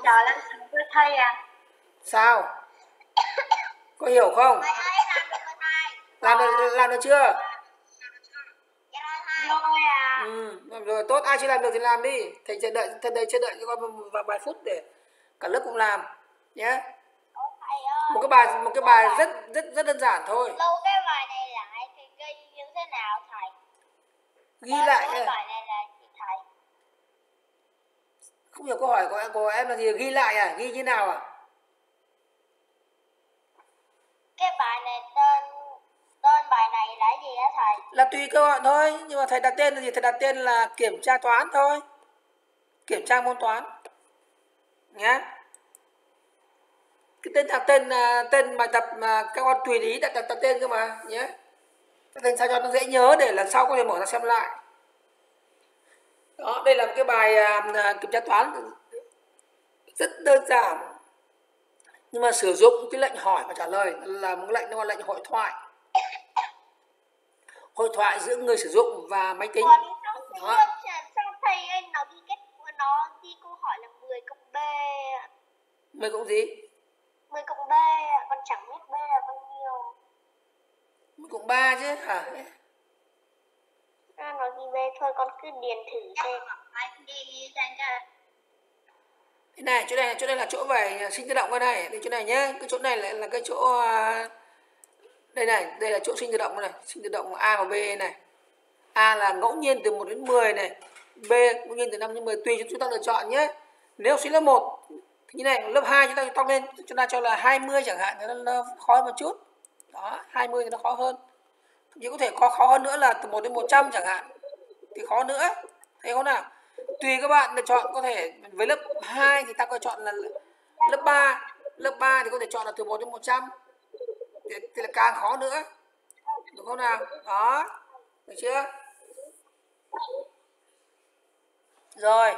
Sao với thầy à? sao? Có hiểu không? Làm được làm được chưa? Dạ rồi. Rồi à. Ừ làm rồi tốt ai chưa làm được thì làm đi. Thầy chờ đợi thầy đây chờ đợi cho con một- vài vài phút để cả lớp cùng làm nhé một cái bài một cái bài rất rất rất đơn giản thôi. Lưu cái bài này lại thì ghi như thế nào thầy? ghi lại Cái bài này là gì thầy? không hiểu câu hỏi của em của em là gì ghi lại à? Ghi như nào à? Cái bài thầy? là tùy các bạn thôi nhưng mà thầy đặt tên là gì? Thầy đặt tên là kiểm tra toán thôi. Kiểm tra môn toán. Nhé cái tên đặt tên tên bài tập mà các con tùy ý đặt, đặt, đặt tên cơ mà nhé đặt tên sao cho nó dễ nhớ để lần sau có thể mở ra xem lại. Đó đây là một cái bài à, à kiểm tra toán. Rất đơn giản. Nhưng mà sử dụng cái lệnh hỏi và trả lời. Là một lệnh nó là lệnh hội thoại hội thoại giữa người sử dụng và máy tính Đó. sao, sao thầy anh nó ghi kết nó ghi câu hỏi là 10 cộng B ạ. mày cũng gì 10 cộng B ạ, con chẳng biết B là bao nhiêu. mày cũng ba chứ hả À, nó ghi B thôi con cứ điền thử xem. thế này chỗ này chỗ này là chỗ về sinh tự động cái này đây chỗ này nhé cái chỗ này lại là cái chỗ à, đây này đây là chỗ sinh tự động này sinh tự động a và b này. A là ngẫu nhiên từ 1 đến 10 này b ngẫu nhiên từ 5 đến 10 tùy chúng ta lựa chọn nhé. Nếu học sinh lớp 1 thì như này lớp 2 chúng ta tăng lên chúng ta cho là 20 chẳng hạn thì nó, nó khó một chút. Đó 20 thì nó khó hơn. Thậm chí có thể khó khó hơn nữa là từ 1 đến 100 chẳng hạn thì khó nữa. Thấy không nào? Tùy các bạn lựa chọn có thể với lớp 2 thì ta có thể chọn là lớp 3 lớp 3 thì có thể chọn là từ 1 đến 100 thì, thì là càng khó nữa. Đúng không nào? Đó. Được chưa? Rồi.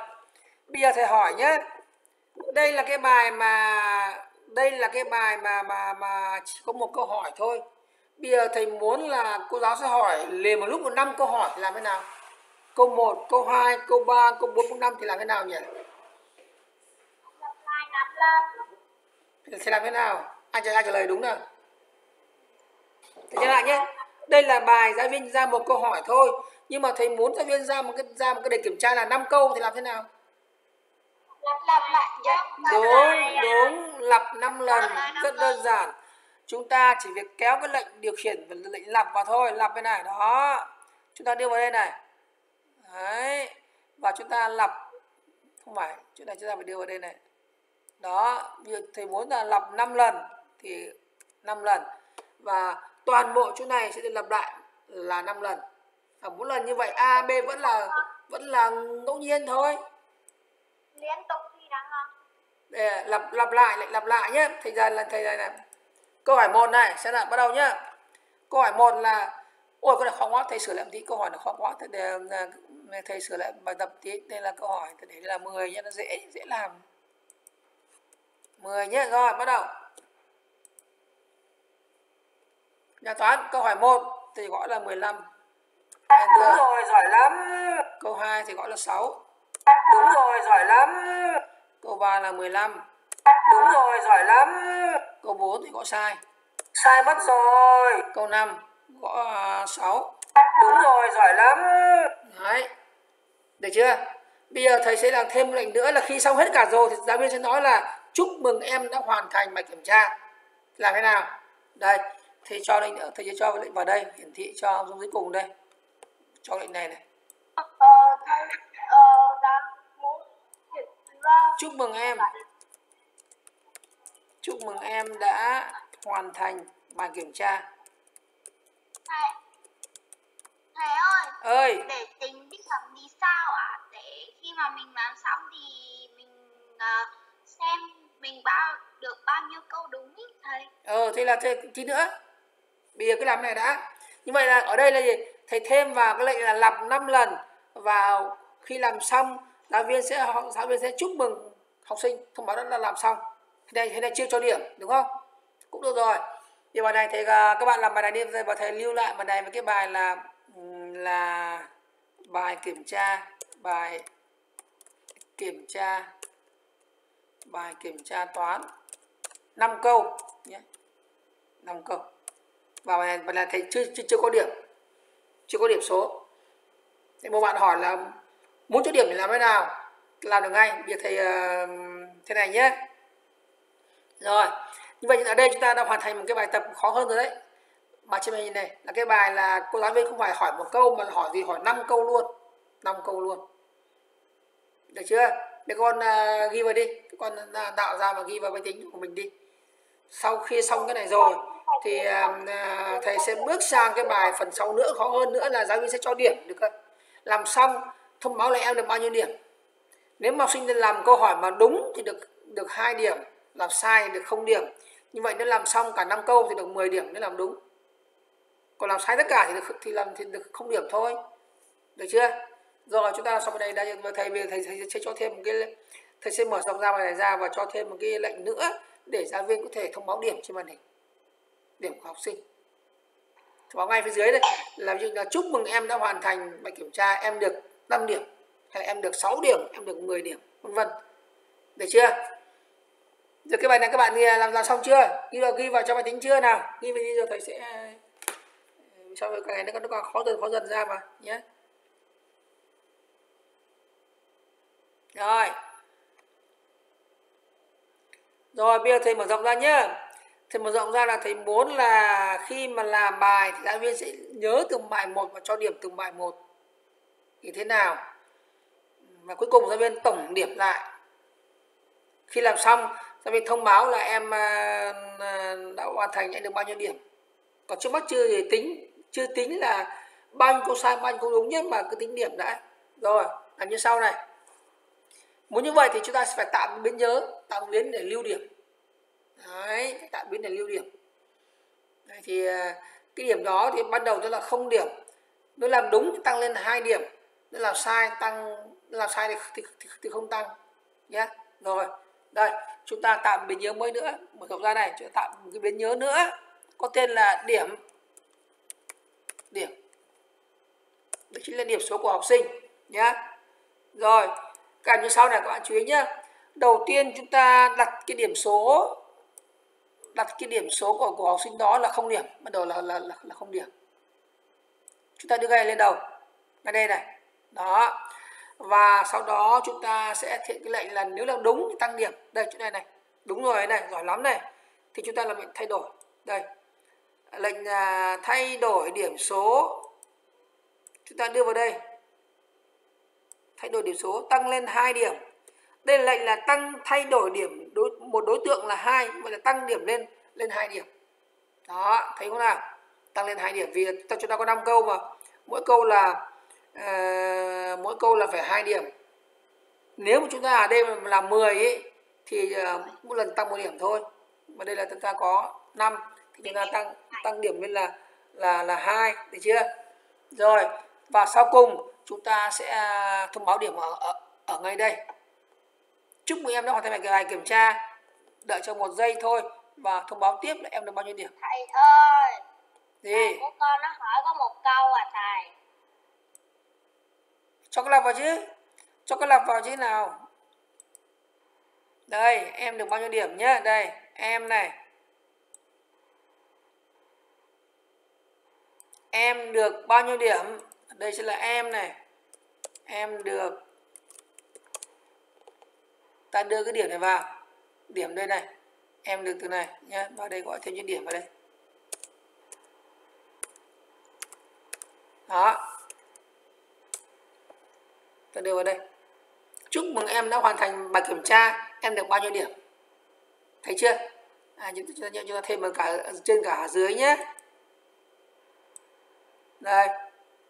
Bây giờ thầy hỏi nhé. Đây là cái bài mà đây là cái bài mà mà mà chỉ có một câu hỏi thôi. Bây giờ thầy muốn là cô giáo sẽ hỏi liền một lúc một năm câu hỏi thì làm thế nào? Câu 1, câu 2, câu 3, câu 4, câu 5 thì làm thế nào nhỉ? Thì làm thế nào? Ai trả ai trả lời đúng nào Thầy lại nhé. Đây là bài giáo viên ra một câu hỏi thôi. Nhưng mà thầy muốn giáo viên ra một cái ra một cái đề kiểm tra là 5 câu thì làm thế nào? lặp lặp lại Đúng, đúng, lặp 5 lần, rất đơn giản. Chúng ta chỉ việc kéo cái lệnh điều khiển và lệnh lặp vào thôi, lặp bên này, đó. Chúng ta đưa vào đây này. Đấy. Và chúng ta lặp không phải, chỗ này chúng ta phải đưa vào đây này. Đó, như thầy muốn là lặp 5 lần thì 5 lần và toàn bộ chỗ này sẽ được lặp lại là 5 lần. Và mỗi lần như vậy A, B vẫn là vẫn là ngẫu nhiên thôi. liên tục thì đáng để lặp lặp lại lại lặp lại nhé. Thầy ra là thầy này này câu hỏi một này sẽ là bắt đầu nhá câu hỏi một là ôi cái này khó quá thầy sửa lại một tí câu hỏi là khó quá thầy, để, thầy sửa lại bài tập tí đây là câu hỏi thầy để là 10 nhé nó dễ dễ làm. 10 nhé rồi bắt đầu nhà toán câu hỏi 1 thì gọi là 15 Enter. Đúng rồi, giỏi lắm. câu 2 thì gọi là 6 Đúng rồi, giỏi lắm. câu 3 là 15 Đúng rồi, giỏi lắm. câu 4 thì gọi sai Sai mất rồi. câu 5 gõ 6 Đúng rồi, giỏi lắm. Đấy. Được chưa? Bây giờ thầy sẽ làm thêm một lệnh nữa là khi xong hết cả rồi thì giáo viên sẽ nói là chúc mừng em đã hoàn thành bài kiểm tra. Làm thế nào? Đây, thầy cho lệnh nữa, thầy sẽ cho lệnh vào đây, hiển thị cho dung dưới cùng đây. Cho lệnh này này. ờ thầy ờ Chúc mừng em. Chúc mừng em đã hoàn thành bài kiểm tra. thầy thầy ơi Ơi, để tính đi thẩm thì sao ạ để khi mà mình làm xong thì mình ờ, xem mình bao được bao nhiêu câu đúng ý thầy ờ thế là thế tí nữa. Bây giờ cứ làm này đã. Như vậy là ở đây là gì? Thầy thêm vào cái lệnh là lặp 5 lần vào khi làm xong, giáo viên sẽ giáo viên sẽ chúc mừng học sinh thông báo đã làm xong. Thế này thế này chưa cho điểm, đúng không? Cũng được rồi. Thì bài này thầy à, các bạn làm bài này đi và thầy lưu lại bài này với cái bài là là bài kiểm tra, bài kiểm tra, bài kiểm tra toán 5 câu nhé 5 câu và bài này, bài này thầy chưa, chưa chưa có điểm. Chưa có điểm số. Thì một bạn hỏi là muốn cho điểm thì làm thế nào? Làm được ngay. Việc thầy ờ, thế này nhé. Rồi như vậy ở đây chúng ta đã hoàn thành một cái bài tập khó hơn rồi đấy. Bài trên màn hình này là cái bài là cô giáo viên không phải hỏi một câu mà hỏi gì? Hỏi 5 câu luôn. 5 câu luôn. Được chưa? Để con uh, ghi vào đi. Con uh, tạo ra và ghi vào máy tính của mình đi. Sau khi xong cái này rồi thì uh, thầy sẽ bước sang cái bài phần sau nữa khó hơn nữa là giáo viên sẽ cho điểm được không? làm xong thông báo là em được bao nhiêu điểm? Nếu mà học sinh làm câu hỏi mà đúng thì được được hai điểm làm sai được không điểm. Như vậy nếu làm xong cả năm câu thì được 10 điểm nếu làm đúng. Còn làm sai tất cả thì được thì làm thì được không điểm thôi. Được chưa? Rồi chúng ta xong bài đây. Và thầy về thầy, thầy sẽ cho thêm một cái thầy sẽ mở rộng ra bài này ra và cho thêm một cái lệnh nữa để giáo viên có thể thông báo điểm trên màn hình điểm của học sinh. Thông báo ngay phía dưới đây. Là ví dụ là chúc mừng em đã hoàn thành bài kiểm tra, em được 5 điểm, hay là em được 6 điểm, em được 10 điểm, vân vân. Được chưa? Giờ cái bài này các bạn làm làm xong chưa? Ghi vào ghi vào trong máy tính chưa nào? Ghi vào đi rồi thầy sẽ ờ, sau rồi cái này nó còn khó dần khó dần ra mà, nhé. Rồi. Rồi, bây giờ thầy mở rộng ra nhé thì mở rộng ra là thầy muốn là khi mà làm bài thì giáo viên sẽ nhớ từng bài một và cho điểm từng bài một. Thì thế nào? Và cuối cùng giáo viên tổng điểm lại. Khi làm xong, giáo viên thông báo là em à, à, đã hoàn thành nhận được bao nhiêu điểm. Còn trước mắt chưa thì tính, chưa tính là bao nhiêu câu sai, bao nhiêu câu đúng nhất mà cứ tính điểm đã. Rồi, làm như sau này. Muốn như vậy thì chúng ta sẽ phải tạo một biến nhớ, tạo một biến để lưu điểm đấy tạm tạo biến thành lưu điểm. Đấy, thì à, cái điểm đó thì ban đầu nó là không điểm. Nó làm đúng thì tăng lên hai điểm. Nó làm sai tăng làm sai thì, thì, thì, thì không tăng. Nhé rồi đây chúng ta tạo một biến nhớ mới nữa. Một rộng ra này chúng ta tạo một cái biến nhớ nữa. Có tên là điểm. Điểm. Đó chính là điểm số của học sinh. Nhé rồi cả như sau này các bạn chú ý nhé đầu tiên chúng ta đặt cái điểm số đặt cái điểm số của, của học sinh đó là không điểm bắt đầu là là là, là không điểm. Chúng ta đưa cái này lên đầu ngay đây này. Đó. Và sau đó chúng ta sẽ thiện cái lệnh là nếu là đúng thì tăng điểm. Đây chỗ này này. Đúng rồi này giỏi lắm này. Thì chúng ta làm lệnh thay đổi. Đây. Lệnh à, thay đổi điểm số. Chúng ta đưa vào đây. Thay đổi điểm số tăng lên 2 điểm đây là lệnh là tăng thay đổi điểm đối, một đối tượng là hai vậy là tăng điểm lên lên hai điểm. Đó thấy không nào? Tăng lên hai điểm vì ta chúng ta có 5 câu mà. Mỗi câu là uh, mỗi câu là phải hai điểm. Nếu mà chúng ta ở đây là 10 ấy, thì uh, mỗi lần tăng một điểm thôi. Mà đây là chúng ta có 5 thì chúng ta tăng tăng điểm lên là là là hai được chưa? Rồi và sau cùng chúng ta sẽ à, thông báo điểm ở ở, ở ngay đây chúc mừng em đã hoàn thành bài kiểm tra. Đợi cho một giây thôi và thông báo tiếp là em được bao nhiêu điểm. Thầy ơi gì? của con nó hỏi có một câu à thầy? Cho cái lặp vào chứ. Cho cái lặp vào chứ nào. Đây em được bao nhiêu điểm nhá. Đây em này. Em được bao nhiêu điểm? Đây sẽ là em này. Em được ta đưa cái điểm này vào. Điểm đây này. Em được từ này nhé vào đây gọi thêm những điểm vào đây. Đó. Ta đưa vào đây. Chúc mừng em đã hoàn thành bài kiểm tra. Em được bao nhiêu điểm? Thấy chưa? À, chúng, ta, chúng ta thêm vào cả trên cả dưới nhé. Đây.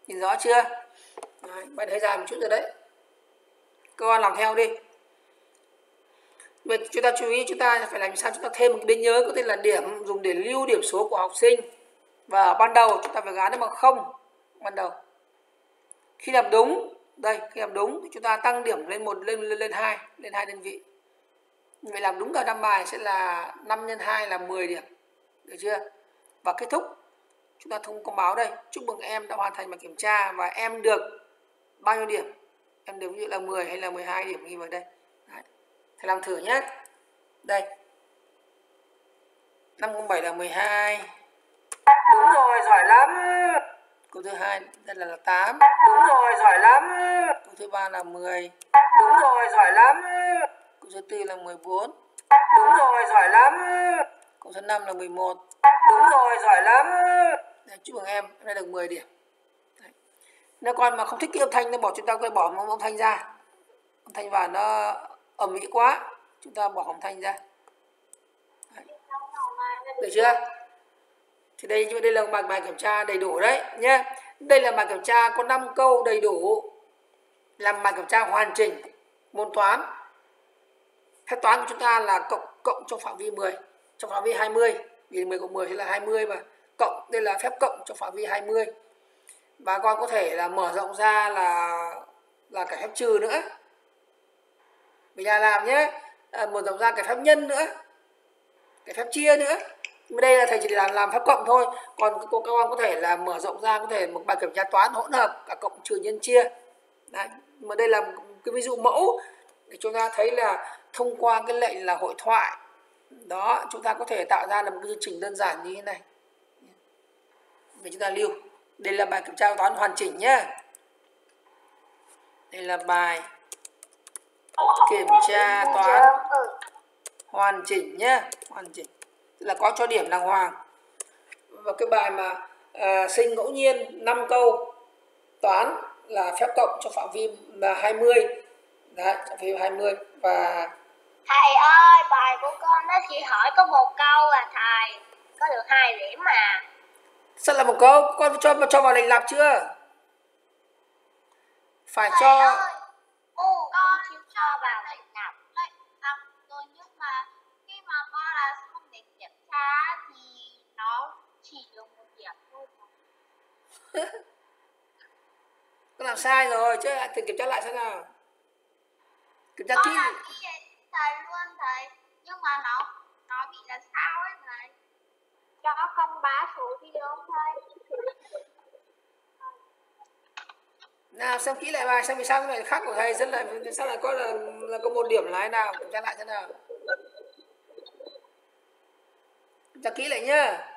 Nhìn rõ chưa? Đấy, bạn thấy dài một chút rồi đấy. Các quan làm theo đi. Vậy chúng ta chú ý, chúng ta phải làm sao chúng ta thêm một cái nhớ có tên là điểm, dùng để lưu điểm số của học sinh. Và ban đầu chúng ta phải gán nó bằng không. Ban đầu. Khi làm đúng, đây, khi làm đúng thì chúng ta tăng điểm lên một, lên lên lên hai lên hai đơn vị. Vậy làm đúng cả năm bài sẽ là 5 nhân 2 là 10 điểm. Được chưa? Và kết thúc. Chúng ta thông công báo đây, chúc mừng em đã hoàn thành bài kiểm tra và em được bao nhiêu điểm? Em được ví dụ là 10 hay là 12 điểm, ghi vào đây thầy làm thử nhé đây 507 là 12 Đúng rồi, giỏi lắm. câu thứ hai đây là, là 8 Đúng rồi, giỏi lắm. câu thứ ba là 10 Đúng rồi, giỏi lắm. câu thứ tư là 14 Đúng rồi, giỏi lắm. câu thứ năm là 11 Đúng rồi, giỏi lắm. Đấy, chúc mừng em em đã được 10 điểm Đấy. nếu con mà không thích cái âm thanh nó bỏ chúng ta có bỏ âm thanh ra âm thanh vào nó ầm mỹ quá. Chúng ta bỏ hồng thanh ra. Đấy. được chưa? Thì đây đây là bài bài kiểm tra đầy đủ đấy nhé đây là bài kiểm tra có 5 câu đầy đủ. Làm bài kiểm tra hoàn chỉnh, môn toán. Phép toán của chúng ta là cộng cộng trong phạm vi 10 trong phạm vi 20 vì 10 cộng 10 thì là 20 mà. Cộng, đây là phép cộng trong phạm vi 20 và con có thể là mở rộng ra là là cả phép trừ nữa mình nhà làm nhé à, mở rộng ra cái phép nhân nữa. Cái phép chia nữa. Nhưng đây là thầy chỉ làm làm phép cộng thôi. Còn cô các con có thể là mở rộng ra có thể một bài kiểm tra toán hỗn hợp cả cộng trừ nhân chia. Đấy. mà đây là cái ví dụ mẫu. Để chúng ta thấy là thông qua cái lệnh là hội thoại. Đó chúng ta có thể tạo ra là một cái chương trình đơn giản như thế này. Để chúng ta lưu. Đây là bài kiểm tra toán hoàn chỉnh nhé đây là bài kiểm tra toán. Hoàn chỉnh nhé hoàn chỉnh. Tức là có cho điểm đàng hoàng. Và cái bài mà à, sinh ngẫu nhiên 5 câu toán là phép cộng trong phạm vi là 20 đấy phạm vi 20 và Thầy ơi, bài của con nó chỉ hỏi có một câu à thầy. Có được hai điểm mà. sao là một câu? Con cho cho vào lệnh lặp chưa? Phải Thầy cho ơi, cho vào lệnh nạp. lệnh. Học rồi nhưng mà khi mà con là không đến kiểm tra thì nó chỉ được một điểm thôi. Con làm sai rồi chứ thử kiểm tra lại xem nào. Kiểm tra con kỹ. thầy luôn thầy. Nhưng mà nó nó bị là sao ấy thầy? Cho không bá số video không thầy nào xem kỹ lại bài xem vì sao cái này khác của thầy? Rất là sao lại có là là có một điểm lái nào? Kiểm tra lại thế nào. Kiểm tra kỹ lại nhá.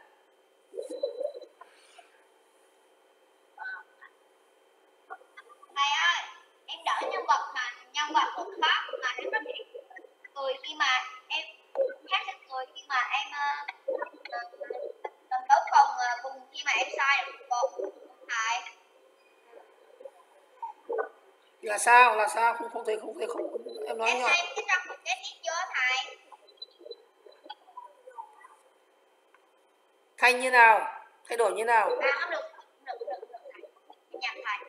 Thầy ơi em đỡ nhân vật mà nhân vật một khác mà em có thể cười khi mà em hát sẽ cười khi mà em uh, uh, đấu cùng uh, cùng khi mà em sai được một thầy là sao? Là sao? Không không thể không thể không em nói em nhỏ trong một cái thầy. Thay như nào? Thay đổi như nào? À không được không được không được không được thầy em nhận thầy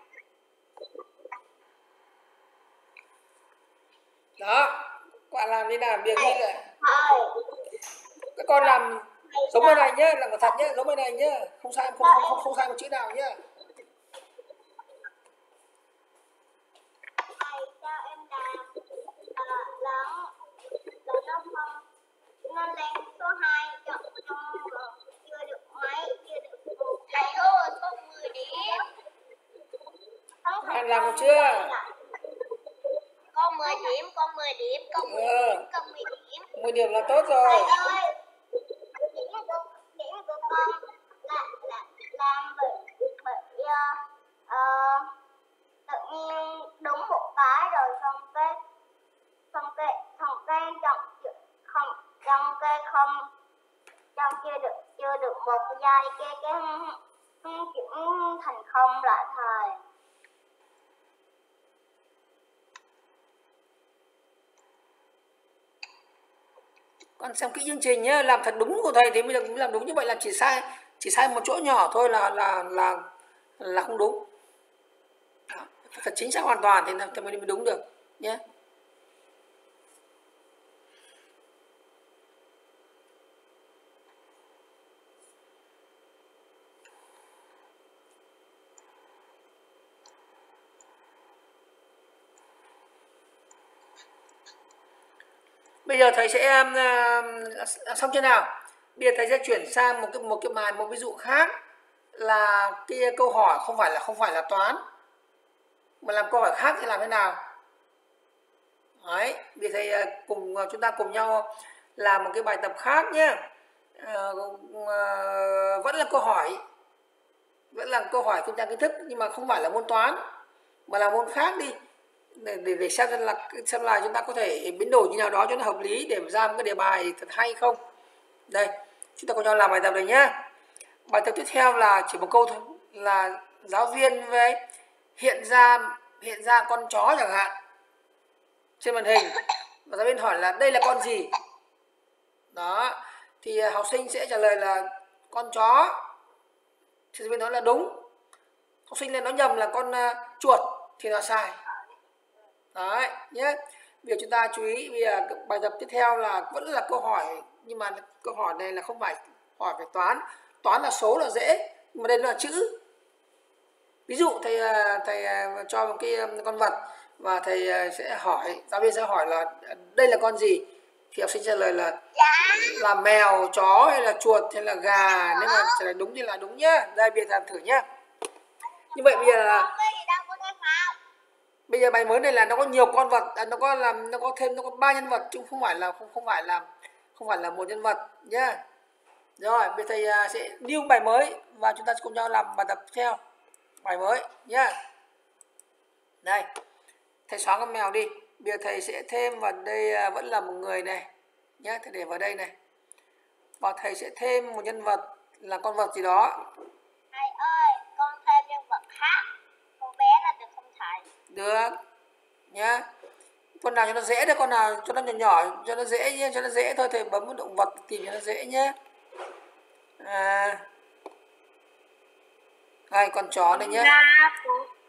đó bạn làm đi nào? Việc như là thầy các con làm giống bên này nhá làm thật nhá giống bên này nhá. Không sai không không không, không sai một chữ nào nhá thầy cho em làm à, lớn lớn nó không nó lên số 2 chọn một chưa được mấy chưa được một. Thầy ơi có 10 điểm. Bạn làm được chưa con 10 điểm con 10 điểm con 10 Ừ. điểm con 10 điểm. 10 điểm là tốt rồi. Thầy ơi điểm của điểm của con là là làm bởi bởi ờ, ờ, tự nhiên đúng một cái rồi xong cái xong cái xong cái không trong cái không trong chưa được chưa được một giây cái cái chuyển thành không lại thời con xem kỹ chương trình nhé làm thật đúng của thầy thì mới được làm đúng như vậy là chỉ sai chỉ sai một chỗ nhỏ thôi là là là là không đúng Đó. phải thật chính xác hoàn toàn thì, thầy thì mới đúng được nhé yeah. Giờ thầy sẽ um, uh, xong chưa nào? Bây giờ thầy sẽ chuyển sang một cái một cái bài một ví dụ khác là cái câu hỏi không phải là không phải là toán mà làm câu hỏi khác thì làm thế nào? Đấy bây giờ thầy uh, cùng uh, chúng ta cùng nhau làm một cái bài tập khác nhé. Ờ, uh, vẫn là câu hỏi vẫn là câu hỏi kiểm tra kiến thức nhưng mà không phải là môn toán mà là môn khác đi để, để, để xem là xem là chúng ta có thể biến đổi như nào đó cho nó hợp lý để ra một cái đề bài thật hay không. Đây chúng ta cùng nhau làm bài tập này nhá. Bài tập tiếp theo là chỉ một câu thôi là giáo viên với hiện ra hiện ra con chó chẳng hạn. Trên màn hình và giáo viên hỏi là đây là con gì? Đó thì à, học sinh sẽ trả lời là con chó. Thì giáo viên nói là đúng. Học sinh lên nói nhầm là con à, chuột thì là sai đấy nhé bây giờ chúng ta chú ý bây giờ bài tập tiếp theo là vẫn là câu hỏi nhưng mà câu hỏi này là không phải hỏi về toán. Toán là số là dễ mà đây là chữ. Ví dụ thầy à, thầy à, cho một cái um, con vật và thầy à, sẽ hỏi giáo viên sẽ hỏi là đây là con gì? Thì học sinh trả lời là là mèo chó hay là chuột hay là gà. Nếu mà trả lời đúng thì là đúng nhá. Đây bây giờ làm thử nhá. Như vậy bây giờ là Không có gì đâu cô thầy Phạm bây giờ bài mới này là nó có nhiều con vật à, nó có làm nó có thêm nó có ba nhân vật chứ không phải là không không phải là không phải là một nhân vật nhá. Rồi bây thầy uh, sẽ lưu bài mới và chúng ta sẽ cùng nhau làm bài tập theo. Bài mới nhá. Đây thầy xóa con mèo đi. Bây giờ thầy sẽ thêm vào đây uh, vẫn là một người này nhá. Thầy để vào đây này. Và thầy sẽ thêm một nhân vật là con vật gì đó. Được. Nhá. Con nào cho nó dễ đấy con nào cho nó nhỏ nhỏ cho nó dễ nhé cho nó dễ thôi thầy bấm động vật tìm cho nó dễ nhé à. Đây con chó đây nhé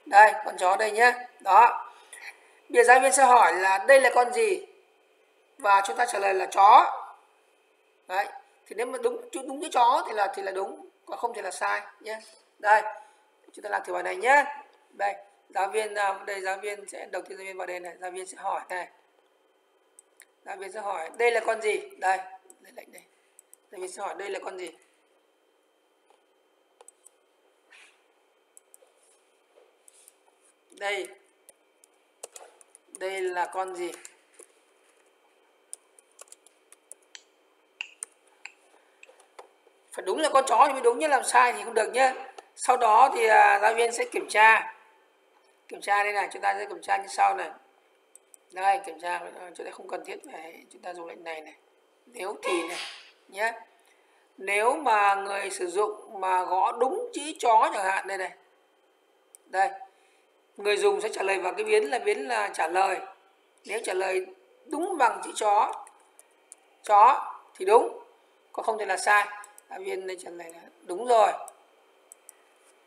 đây con chó đây nhé đó. Bây giờ giáo viên sẽ hỏi là đây là con gì? Và chúng ta trả lời là chó. Đấy. Thì nếu mà đúng đúng chữ chó thì là thì là đúng còn không thì là sai nhé đây. Chúng ta làm thử bài này nhé đây giáo viên à, đây giáo viên sẽ đầu tiên giáo viên vào đây này giáo viên sẽ hỏi này. Giáo viên sẽ hỏi đây là con gì? Đây đây lệnh đây. Giáo viên sẽ hỏi đây là con gì? Đây. Đây là con gì? Phải đúng là con chó thì mới đúng chứ làm sai thì không được nhá. Sau đó thì à, giáo viên sẽ kiểm tra kiểm tra đây này, chúng ta sẽ kiểm tra như sau này. Đây, kiểm tra ờ, chúng ta không cần thiết phải, chúng ta dùng lệnh này này. Nếu thì này, nhé. Nếu mà người sử dụng mà gõ đúng chữ chó chẳng hạn đây này. Đây, người dùng sẽ trả lời vào cái biến là biến là trả lời. Nếu trả lời đúng bằng chữ chó chó thì đúng, còn không thì là sai. Giáo viên đây trả lời là đúng rồi.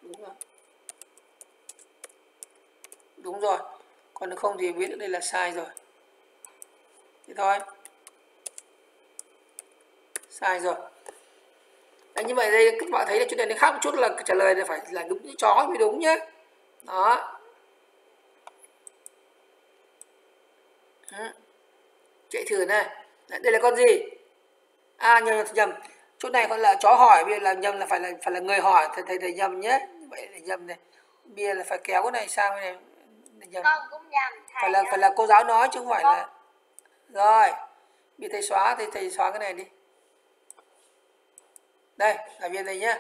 Đúng rồi đúng rồi. Còn nếu không thì biết đây là sai rồi. Thế thôi. Sai rồi. Anh như vậy đây các bạn thấy là chuyện này nó khác một chút là trả lời là phải là đúng như chó mới đúng nhé đó. Chạy thử này. Đấy, đây là con gì? À nhầm nhầm chỗ này còn là chó hỏi bây giờ là nhầm là phải là phải là người hỏi. Thầy thầy, thầy nhầm nhé. Vậy là nhầm này. Bây giờ là phải kéo cái này sang cái này nhầm. Con cũng nhầm. Thầy phải là ơi. phải là cô giáo nói chứ không phải là rồi bị thầy xóa thì thầy xóa cái này đi. Đây giáo viên này nhé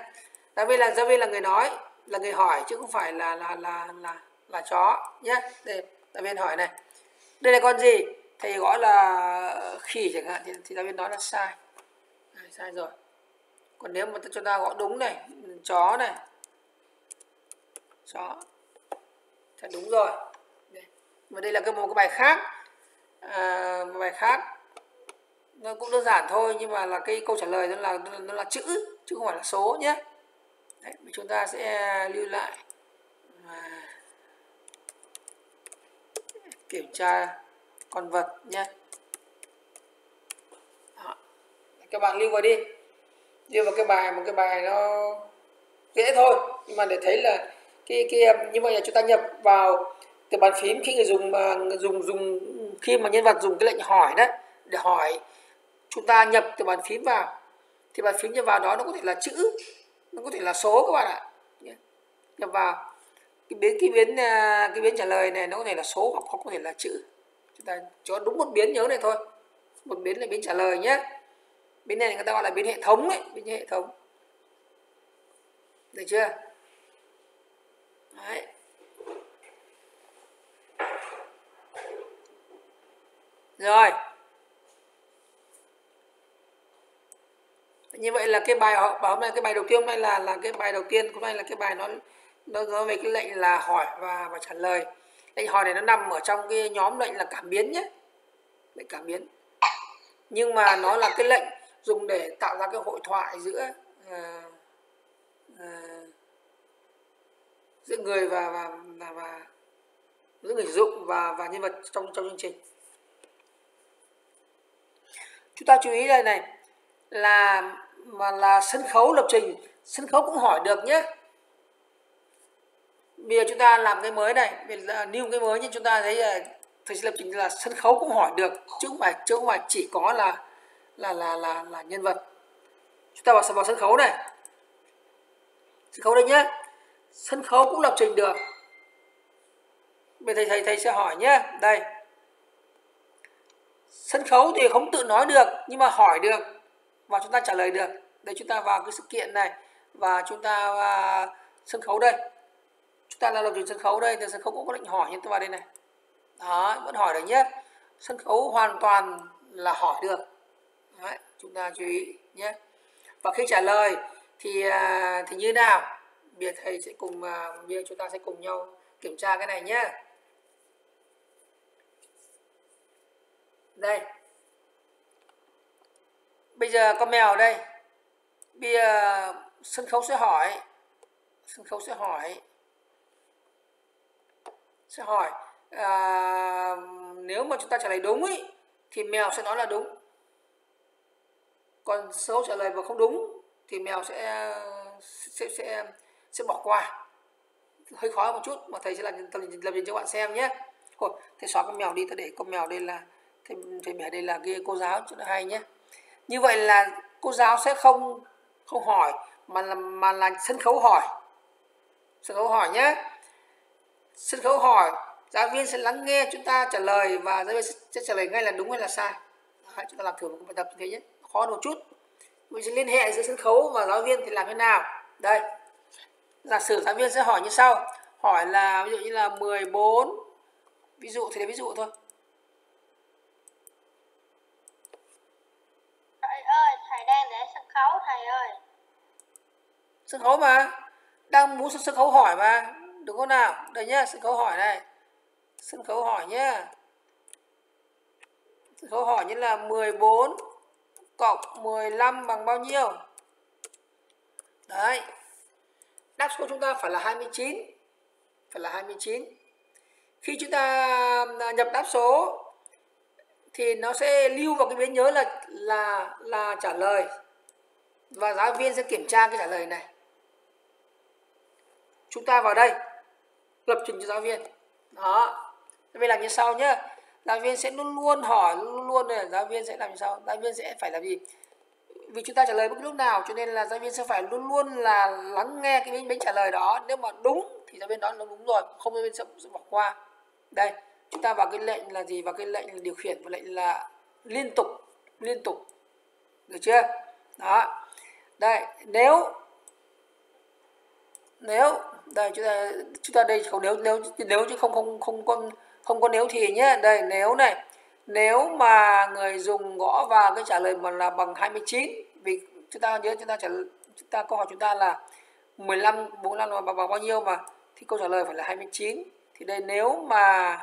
giáo viên là giáo viên là người nói là người hỏi chứ không phải là là là là là chó nhé đây giáo viên hỏi này. Đây là con gì? Thầy gọi là khỉ chẳng hạn thì, thì giáo viên nói là sai. Đấy, sai rồi. Còn nếu mà chúng ta gọi đúng này chó này. Chó. Thì đúng rồi và đây là cái một cái bài khác. À, một bài khác. Nó cũng đơn giản thôi nhưng mà là cái câu trả lời nó là nó là chữ chứ không phải là số nhé. Đấy, chúng ta sẽ lưu lại. Và kiểm tra con vật nhé. Đó. các bạn lưu vào đi. Lưu vào cái bài một cái bài nó dễ thôi. Nhưng mà để thấy là cái cái như vậy là chúng ta nhập vào từ bàn phím khi người dùng mà người dùng dùng, khi mà nhân vật dùng cái lệnh hỏi đấy, để hỏi chúng ta nhập từ bàn phím vào, thì bàn phím nhập vào đó nó có thể là chữ, nó có thể là số các bạn ạ. Nhập vào, cái biến cái biến à, cái biến trả lời này nó có thể là số hoặc hoặc có thể là chữ. Chúng ta cho đúng một biến nhớ này thôi. Một biến là biến trả lời nhé biến này người ta gọi là biến hệ thống ấy, biến hệ thống. Được chưa? Đấy. Rồi. Như vậy là cái bài họ bảo hôm nay cái bài đầu tiên hôm nay là là cái bài đầu tiên hôm nay là cái bài nó nó nói về cái lệnh là hỏi và và trả lời. Lệnh hỏi này nó nằm ở trong cái nhóm lệnh là cảm biến nhé. Lệnh cảm biến. Nhưng mà nó là cái lệnh dùng để tạo ra cái hội thoại giữa uh, uh, giữa người và và và, và giữa người sử dụng và và nhân vật trong trong chương trình chúng ta chú ý đây này, là, mà là sân khấu lập trình. Sân khấu cũng hỏi được nhé. Bây giờ chúng ta làm cái mới này, bây giờ new cái mới nhưng chúng ta thấy là thực lập trình là sân khấu cũng hỏi được, chứ không phải, chứ không phải chỉ có là là là là là nhân vật. Chúng ta vào vào sân khấu này. Sân khấu đây nhé. Sân khấu cũng lập trình được. Bây thầy thầy thầy sẽ hỏi nhé. Đây sân khấu thì không tự nói được nhưng mà hỏi được và chúng ta trả lời được. Để chúng ta vào cái sự kiện này và chúng ta uh, sân khấu đây. Chúng ta là lập trình sân khấu đây thì sân khấu cũng có lệnh hỏi nhưng tôi vào đây này. Đó vẫn hỏi được nhé. Sân khấu hoàn toàn là hỏi được. Đấy, chúng ta chú ý nhé. Và khi trả lời thì uh, thì như nào? Bây thầy sẽ cùng uh, bây giờ chúng ta sẽ cùng nhau kiểm tra cái này nhé. Đây. Bây giờ con mèo đây. Bây giờ sân khấu sẽ hỏi. Sân khấu sẽ hỏi. Sẽ hỏi à, nếu mà chúng ta trả lời đúng ý, thì mèo sẽ nói là đúng. Còn số trả lời mà không đúng thì mèo sẽ sẽ sẽ sẽ bỏ qua. Hơi khó một chút mà thầy sẽ làm làm, làm cho bạn xem nhé. Thôi thầy xóa con mèo đi tôi để con mèo đây là thầy thầy bẻ đây là cái cô giáo cho nó hay nhé như vậy là cô giáo sẽ không không hỏi mà là mà là sân khấu hỏi. Sân khấu hỏi nhé sân khấu hỏi giáo viên sẽ lắng nghe chúng ta trả lời và giáo viên sẽ trả lời ngay là đúng hay là sai. Đấy, chúng ta làm thử một bài tập như thế nhé khó một chút. Mình sẽ liên hệ giữa sân khấu và giáo viên thì làm thế nào? Đây. Giả sử giáo viên sẽ hỏi như sau. Hỏi là ví dụ như là 14 ví dụ thì là ví dụ thôi thầy ơi thầy đang để sân khấu, thầy ơi. Sân khấu mà. Đang muốn sân khấu hỏi mà. Đúng không nào? Đây nhá, sân khấu hỏi này. Sân khấu hỏi nhá. Sân khấu hỏi như là 14 cộng 15 bằng bao nhiêu? Đấy. Đáp số chúng ta phải là 29 phải là 29 khi chúng ta à, nhập đáp số thì nó sẽ lưu vào cái biến nhớ là là là trả lời. Và giáo viên sẽ kiểm tra cái trả lời này. Chúng ta vào đây lập trình cho giáo viên. Đó. Giáo làm như sau nhé giáo viên sẽ luôn luôn hỏi luôn luôn là giáo viên sẽ làm như sau. Giáo viên sẽ phải làm gì? Vì chúng ta trả lời bất cứ lúc nào cho nên là giáo viên sẽ phải luôn luôn là lắng nghe cái bánh bánh trả lời đó. Nếu mà đúng thì giáo viên đó nó đúng rồi không giáo viên sẽ, sẽ bỏ qua. Đây chúng ta vào cái lệnh là gì? Vào cái lệnh là điều khiển và lệnh là liên tục liên tục. Được chưa? Đó. Đây nếu nếu đây chúng ta chúng ta đây không nếu nếu nếu chứ không không không có không có nếu thì nhé đây nếu này nếu mà người dùng gõ vào cái trả lời mà là bằng 29 vì chúng ta nhớ chúng ta trả chúng ta câu hỏi chúng ta là 15 45 là bằng, bằng bao nhiêu mà? Thì câu trả lời phải là 29 thì đây nếu mà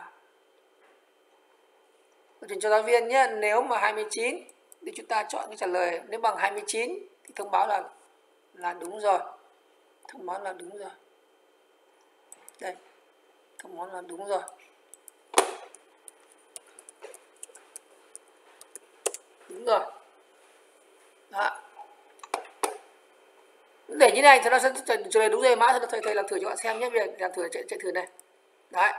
trình cho giáo viên nhé nếu mà 29 thì chúng ta chọn cái trả lời. Nếu bằng 29 thì thông báo là là đúng rồi. Thông báo là đúng rồi. Đây thông báo là đúng rồi. Đúng rồi. Đó. Để như này thì nó sẽ trả lời đúng rồi mã thầy thầy làm thử cho các bạn xem nhé. Bây làm thử chạy, chạy thử này. Đấy.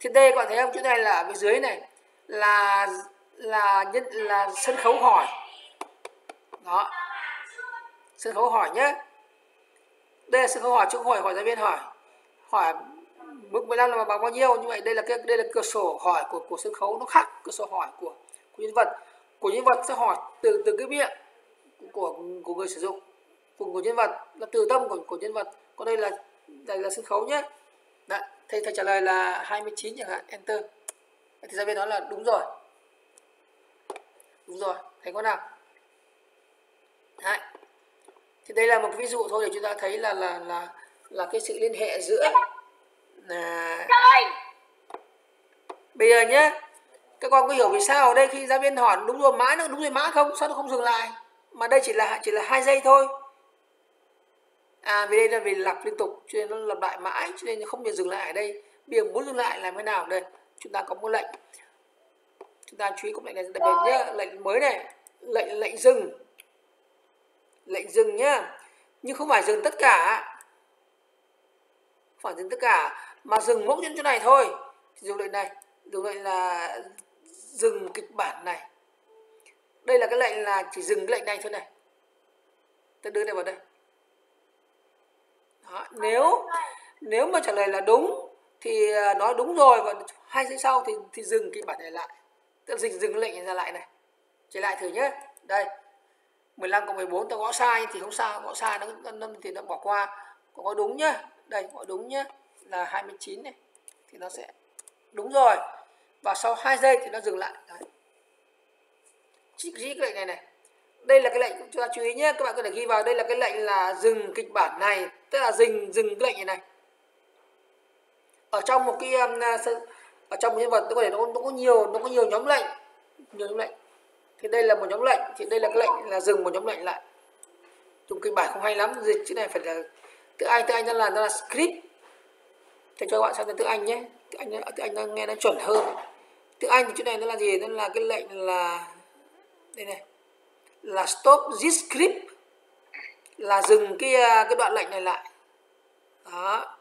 Thì đây các bạn thấy không? Chỗ này là ở bên dưới này là là nhân là sân khấu hỏi. Đó. Sân khấu hỏi nhé đây là sân khấu hỏi chúng hỏi hỏi giáo viên hỏi. Hỏi mức 15 là bằng bao nhiêu? Như vậy đây là cái đây là cửa sổ hỏi của của sân khấu nó khác cửa sổ hỏi của của nhân vật. Của nhân vật sẽ hỏi từ từ cái miệng của của người sử dụng. Của của nhân vật là từ tâm của của nhân vật. Còn đây là đây là sân khấu nhé Đấy, thầy thầy trả lời là 29 chẳng hạn. Enter thì giáo viên nói là đúng rồi. Đúng rồi thấy có nào? Đấy. thì đây là một ví dụ thôi để chúng ta thấy là là là là cái sự liên hệ giữa là bây giờ nhé các con có hiểu vì sao ở đây khi giáo viên hỏi đúng rồi mã nó đúng rồi mã không? Sao nó không dừng lại? Mà đây chỉ là chỉ là hai giây thôi. À vì đây là vì lặp liên tục cho nên nó lặp lại mãi cho nên không được dừng lại ở đây. Bây giờ muốn dừng lại làm thế nào? Đây chúng ta có một lệnh. Chúng ta chú ý cụm lệnh này đặc biệt nhé lệnh mới này, lệnh lệnh dừng. Lệnh dừng nhá. Nhưng không phải dừng tất cả. Không phải dừng tất cả, mà dừng mốc trên chỗ này thôi. Dùng lệnh này. Dùng lệnh là dừng kịch bản này. Đây là cái lệnh là chỉ dừng cái lệnh này thôi này. Tôi đưa đây vào đây. Đó. nếu nếu mà trả lời là đúng, thì à, nói đúng rồi và hai giây sau thì thì dừng kịch bản này lại. Tức dừng dừng lệnh này ra lại này. Trở lại thử nhé đây. 15 cộng 14 ta gõ sai thì không sao gõ sai nó, nó thì nó bỏ qua. Còn có đúng nhá. Đây gõ đúng nhá. Là 29 này. Thì nó sẽ đúng rồi. Và sau 2 giây thì nó dừng lại. Đấy. Chỉ cái lệnh này này. Đây là cái lệnh chúng ta chú ý nhé các bạn có thể ghi vào. Đây là cái lệnh là dừng kịch bản này. Tức là dừng dừng cái lệnh này này. Ở trong một cái um, uh, ở trong một nhân vật có thể nó, nó có nhiều nó có nhiều nhóm lệnh. Nhiều nhóm lệnh. Thì đây là một nhóm lệnh thì đây là cái lệnh là dừng một nhóm lệnh lại. Dùng kịch bản không hay lắm dịch chữ này phải là tiếng anh tiếng anh nó là nó là script. Thầy cho các bạn sang tiếng anh nhé. Tiếng anh tiếng anh nó nghe nó chuẩn hơn. Tiếng anh thì chữ này nó là gì? Nó là cái lệnh là đây này là stop this script. Là dừng cái à, cái đoạn lệnh này lại. Đó.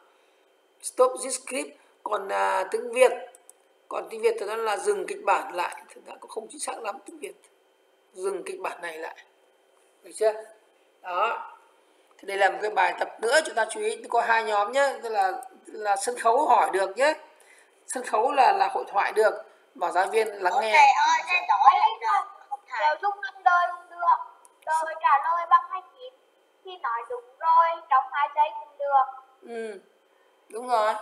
Stop this script. Còn uh, tiếng việt còn tiếng việt thì nó là dừng kịch bản lại thì nó cũng không chính xác lắm tiếng việt. Dừng kịch bản này lại. Được chưa? Đó. Thì đây là một cái bài tập nữa chúng ta chú ý có hai nhóm nhé tức là là sân khấu hỏi được nhé sân khấu là là hội thoại được bảo giáo viên lắng nghe. thầy ơi thầy đổi lại được thầy chung năm đôi luôn được. Rồi trả lời bằng 29 khi nói đúng rồi trong 2 giây cũng được. Ừ đúng rồi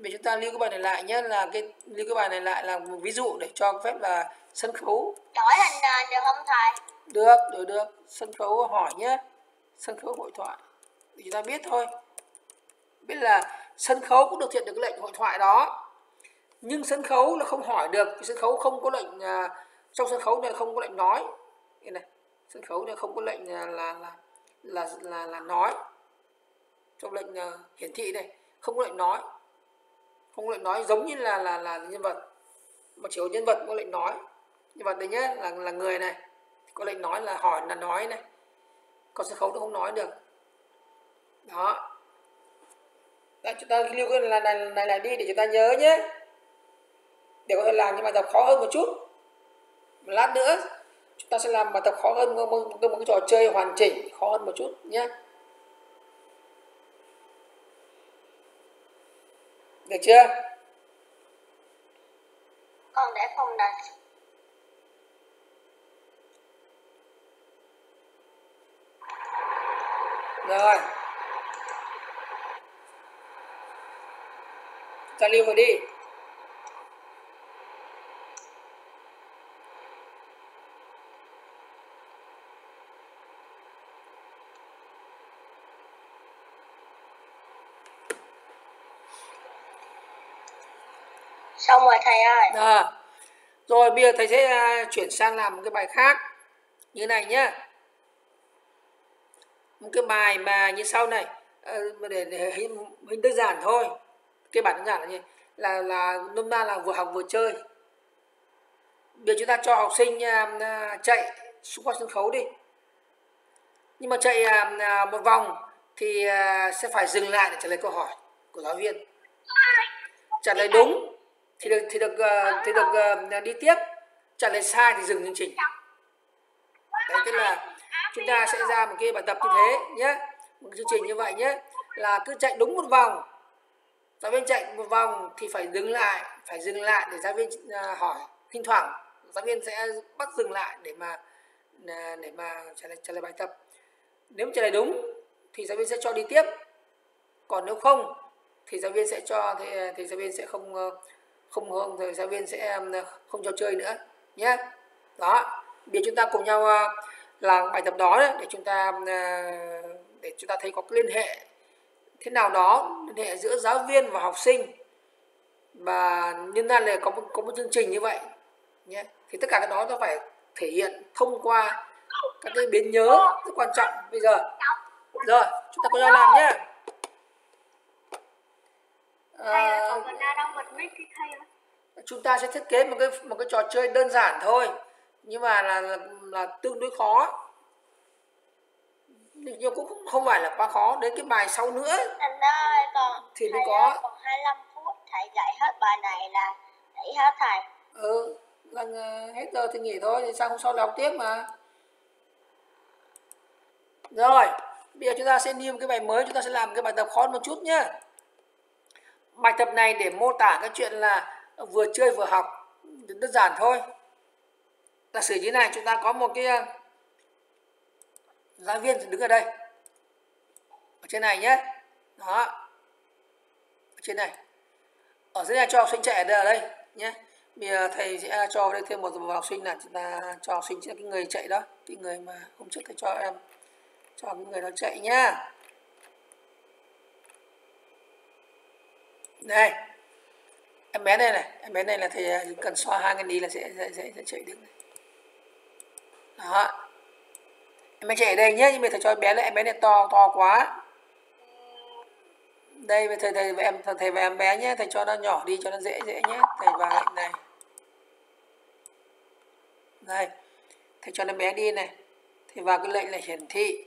vì chúng ta lưu cái bài này lại nhé là cái lưu cái bài này lại là một ví dụ để cho phép là sân khấu. Đổi hình nền được không thầy? Được được được. Sân khấu hỏi nhé sân khấu hội thoại. Để chúng ta biết thôi. Biết là sân khấu cũng được thiện được cái lệnh hội thoại đó. Nhưng sân khấu là không hỏi được sân khấu không có lệnh à, trong sân khấu này không có lệnh nói. Đây này sân khấu này không có lệnh là là là là là, là nói. Trong lệnh uh, hiển thị này không có lệnh nói không lệnh nói giống như là là là nhân vật. Mà chỉ có nhân vật có lệnh nói. Nhân vật đây nhé là là người này. Có lệnh nói là hỏi là nói này. Còn sân khấu nó không nói được. Đó. Đấy, chúng ta lưu cái là này, này, này đi để chúng ta nhớ nhé. Để có thể làm những bài tập khó hơn một chút. Một lát nữa chúng ta sẽ làm bài tập khó hơn một, một, một, một cái trò chơi hoàn chỉnh khó hơn một chút nhé. Được chưa? Con để phòng đặt rồi. Ta lưu vào đi xong rồi thầy ơi. À, rồi bây giờ thầy sẽ à, chuyển sang làm một cái bài khác. Như này nhá. Một cái bài mà như sau này. Ờ, để, để hình, hình đơn giản thôi. Cái bản đơn giản là gì? Là là nôm na là vừa học vừa chơi. Bây giờ chúng ta cho học sinh à, à, chạy xung quanh sân khấu đi. Nhưng mà chạy một vòng thì sẽ phải dừng lại để trả lời câu hỏi của giáo viên. Trả lời đúng thì được thì được ờ, thì được ờ, đi tiếp. Trả lời sai thì dừng chương trình. Đấy tức là chúng ta sẽ ra một cái bài tập như thế nhé. Một chương trình như vậy nhé. Là cứ chạy đúng một vòng. Giáo viên chạy một vòng thì phải dừng lại phải dừng lại để giáo viên ờ, hỏi thỉnh thoảng giáo viên sẽ bắt dừng lại để mà ờ, để mà trả lời trả lời bài tập. Nếu trả lời đúng thì giáo viên sẽ cho đi tiếp. Còn nếu không thì giáo viên sẽ cho thì, thì giáo viên sẽ không không không thì giáo viên sẽ um, không cho chơi nữa nhé đó bây chúng ta cùng nhau ờ, làm bài tập đó để chúng ta um, ờ, để chúng ta thấy có liên hệ thế nào đó liên hệ giữa giáo viên và học sinh. Và nhân ra là có một, có một chương trình như vậy nhé thì tất cả cái đó nó phải thể hiện thông qua các cái biến nhớ rất quan trọng. Bây giờ rồi chúng ta cùng nhau làm nhé ơi chúng ta sẽ thiết kế một cái một cái trò chơi đơn giản thôi nhưng mà là là, là tương đối khó. Nhưng cũng không, không phải là quá khó đến cái bài sau nữa anh ơi còn thì mới có. ơi, còn 25 phút thầy dạy hết bài này là nghỉ hết thầy. Ừ là hết giờ thì nghỉ thôi thì sang hôm sau học tiếp mà. Rồi bây giờ chúng ta sẽ đi một cái bài mới chúng ta sẽ làm cái bài tập khó một chút nhé bài tập này để mô tả cái chuyện là vừa chơi vừa học đơn giản thôi. Giả sử như này chúng ta có một cái ờ, giáo viên đứng ở đây. Ở trên này nhé. Đó. Ở trên này. Ở dưới này cho học sinh chạy ở đây, ở đây nhé. Bây giờ thầy sẽ cho đây thêm một, một học sinh là chúng ta cho học sinh cái người chạy đó cái người mà hôm trước thầy cho em cho cái người đó chạy nhá. Đây. Em bé này này em bé này là thầy à, cần xoa hai cái đi là sẽ sẽ, sẽ, sẽ chạy được đó. Em bé chạy ở đây nhé nhưng mà thầy cho em bé là em bé này to to quá. Đây thầy thầy và em thầy và em bé nhé thầy cho nó nhỏ đi cho nó dễ dễ nhé thầy vào lệnh này. Đây. Thầy cho em bé đi này. Thầy vào cái lệnh là hiển thị.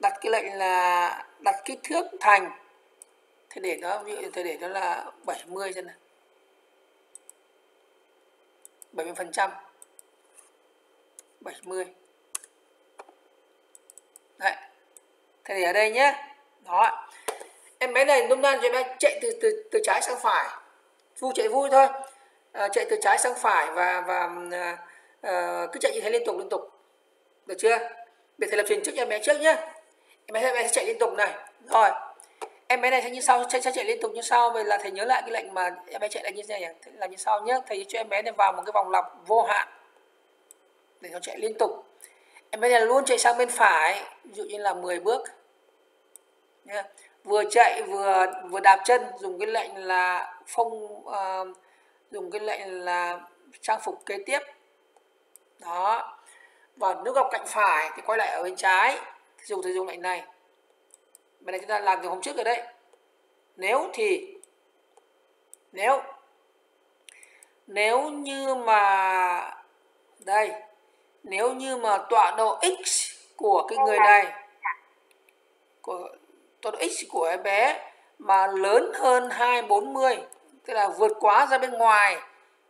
Đặt cái lệnh là đặt kích thước thành thế để nó ví dụ thầy để nó là 70 xem này 70 phần trăm. 70 đấy. Thầy để ở đây nhé. Đó. Em bé này nôm na cho bé chạy từ từ từ trái sang phải. Vui chạy vui thôi. À, chạy từ trái sang phải và và à, ờ, cứ chạy như thế liên tục liên tục. Được chưa? Để thầy lập trình trước cho em bé trước nhé. Em bé, em bé sẽ chạy liên tục này. Rồi em bé này sẽ như sau sẽ, sẽ chạy liên tục như sau. Vậy là thầy nhớ lại cái lệnh mà em bé chạy là như thế này là như sau nhé. Thầy cho em bé này vào một cái vòng lặp vô hạn để nó chạy liên tục. Em bé này luôn chạy sang bên phải ví dụ như là 10 bước. Nhé. vừa chạy vừa vừa đạp chân dùng cái lệnh là phong uh, ờ, dùng cái lệnh là trang phục kế tiếp. Đó. Và nước gặp cạnh phải thì quay lại ở bên trái. Dùng thì dùng lệnh này bài này chúng ta làm từ hôm trước rồi đấy. Nếu thì, nếu nếu như mà, đây, nếu như mà tọa độ x của cái người này, của tọa độ x của em bé mà lớn hơn 240 tức là vượt quá ra bên ngoài,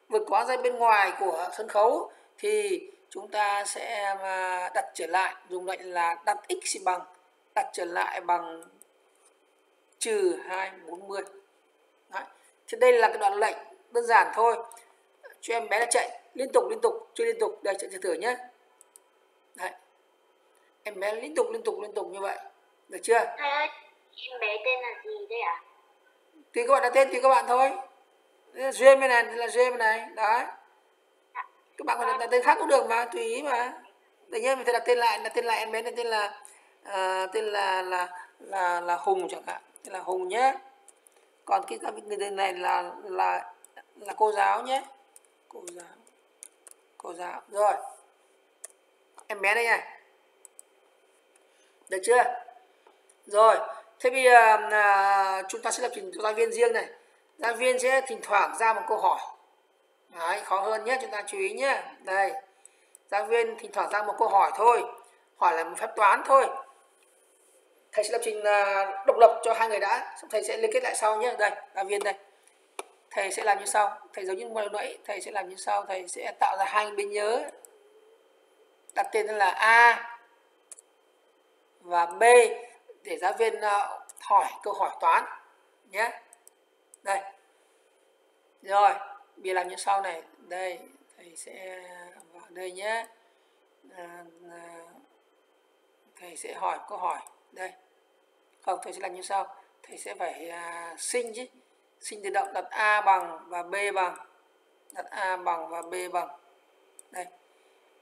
vượt quá ra bên ngoài của sân khấu, thì chúng ta sẽ à, đặt trở lại, dùng lệnh là đặt x bằng đặt trở lại bằng trừ 240 Đấy. thì đây là cái đoạn lệnh đơn giản thôi. Cho em bé là chạy liên tục liên tục chưa liên tục. Đây chạy thử nhé. Đấy. em bé liên tục liên tục liên tục như vậy. Được chưa? Thầy ơi em bé tên là gì đây ạ? À? tùy các bạn đặt tên tùy các bạn thôi. Duyên bên này là duyên bên này. Đấy. Các bạn có đặt tên khác cũng được mà tùy ý mà. Để nhớ mình phải đặt tên lại là tên lại em bé này tên là à, tên là là là là hùng chẳng hạn. Tên là hùng nhé. Còn cái người tên này là là là cô giáo nhé. Cô giáo. Cô giáo. Rồi. Em bé đây này. Được chưa? Rồi. Thế bây giờ à, chúng ta sẽ lập trình cho giáo viên riêng này. Giáo viên sẽ thỉnh thoảng ra một câu hỏi. Đấy, khó hơn nhé chúng ta chú ý nhé. Đây. Giáo viên thỉnh thoảng ra một câu hỏi thôi. Hỏi là một phép toán thôi thầy sẽ lập trình à, độc lập cho hai người đã xong thầy sẽ liên kết lại sau nhé. Đây giáo viên đây. Thầy sẽ làm như sau. Thầy giống như vừa nãy thầy sẽ làm như sau. Thầy sẽ tạo ra hai bên nhớ. Đặt tên là a và b để giáo viên à, hỏi câu hỏi toán nhé. Đây. Rồi bây làm như sau này. Đây thầy sẽ à, vào đây nhé. À, à, thầy sẽ hỏi câu hỏi. Đây không thầy sẽ làm như sau. Thầy sẽ phải à, sinh chứ. Sinh tự động đặt a bằng và b bằng. Đặt a bằng và b bằng. Đây.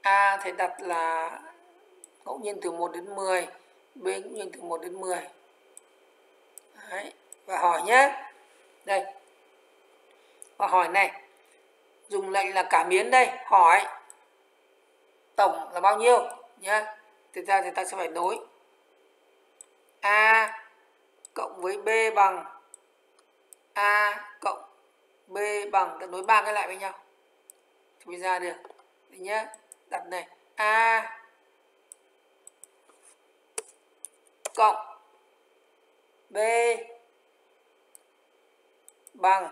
A thầy đặt là ngẫu nhiên từ 1 đến 10 b ngẫu nhiên từ 1 đến 10 Đấy. và hỏi nhé. Đây. Và hỏi này. Dùng lệnh là cả miến đây. Hỏi tổng là bao nhiêu? Nhá. Thực ra thì ta sẽ phải nối a cộng với b bằng, a cộng b bằng đặt nối ba cái lại với nhau. Thì mới ra được. Đấy nhá. Đặt này. A cộng b bằng,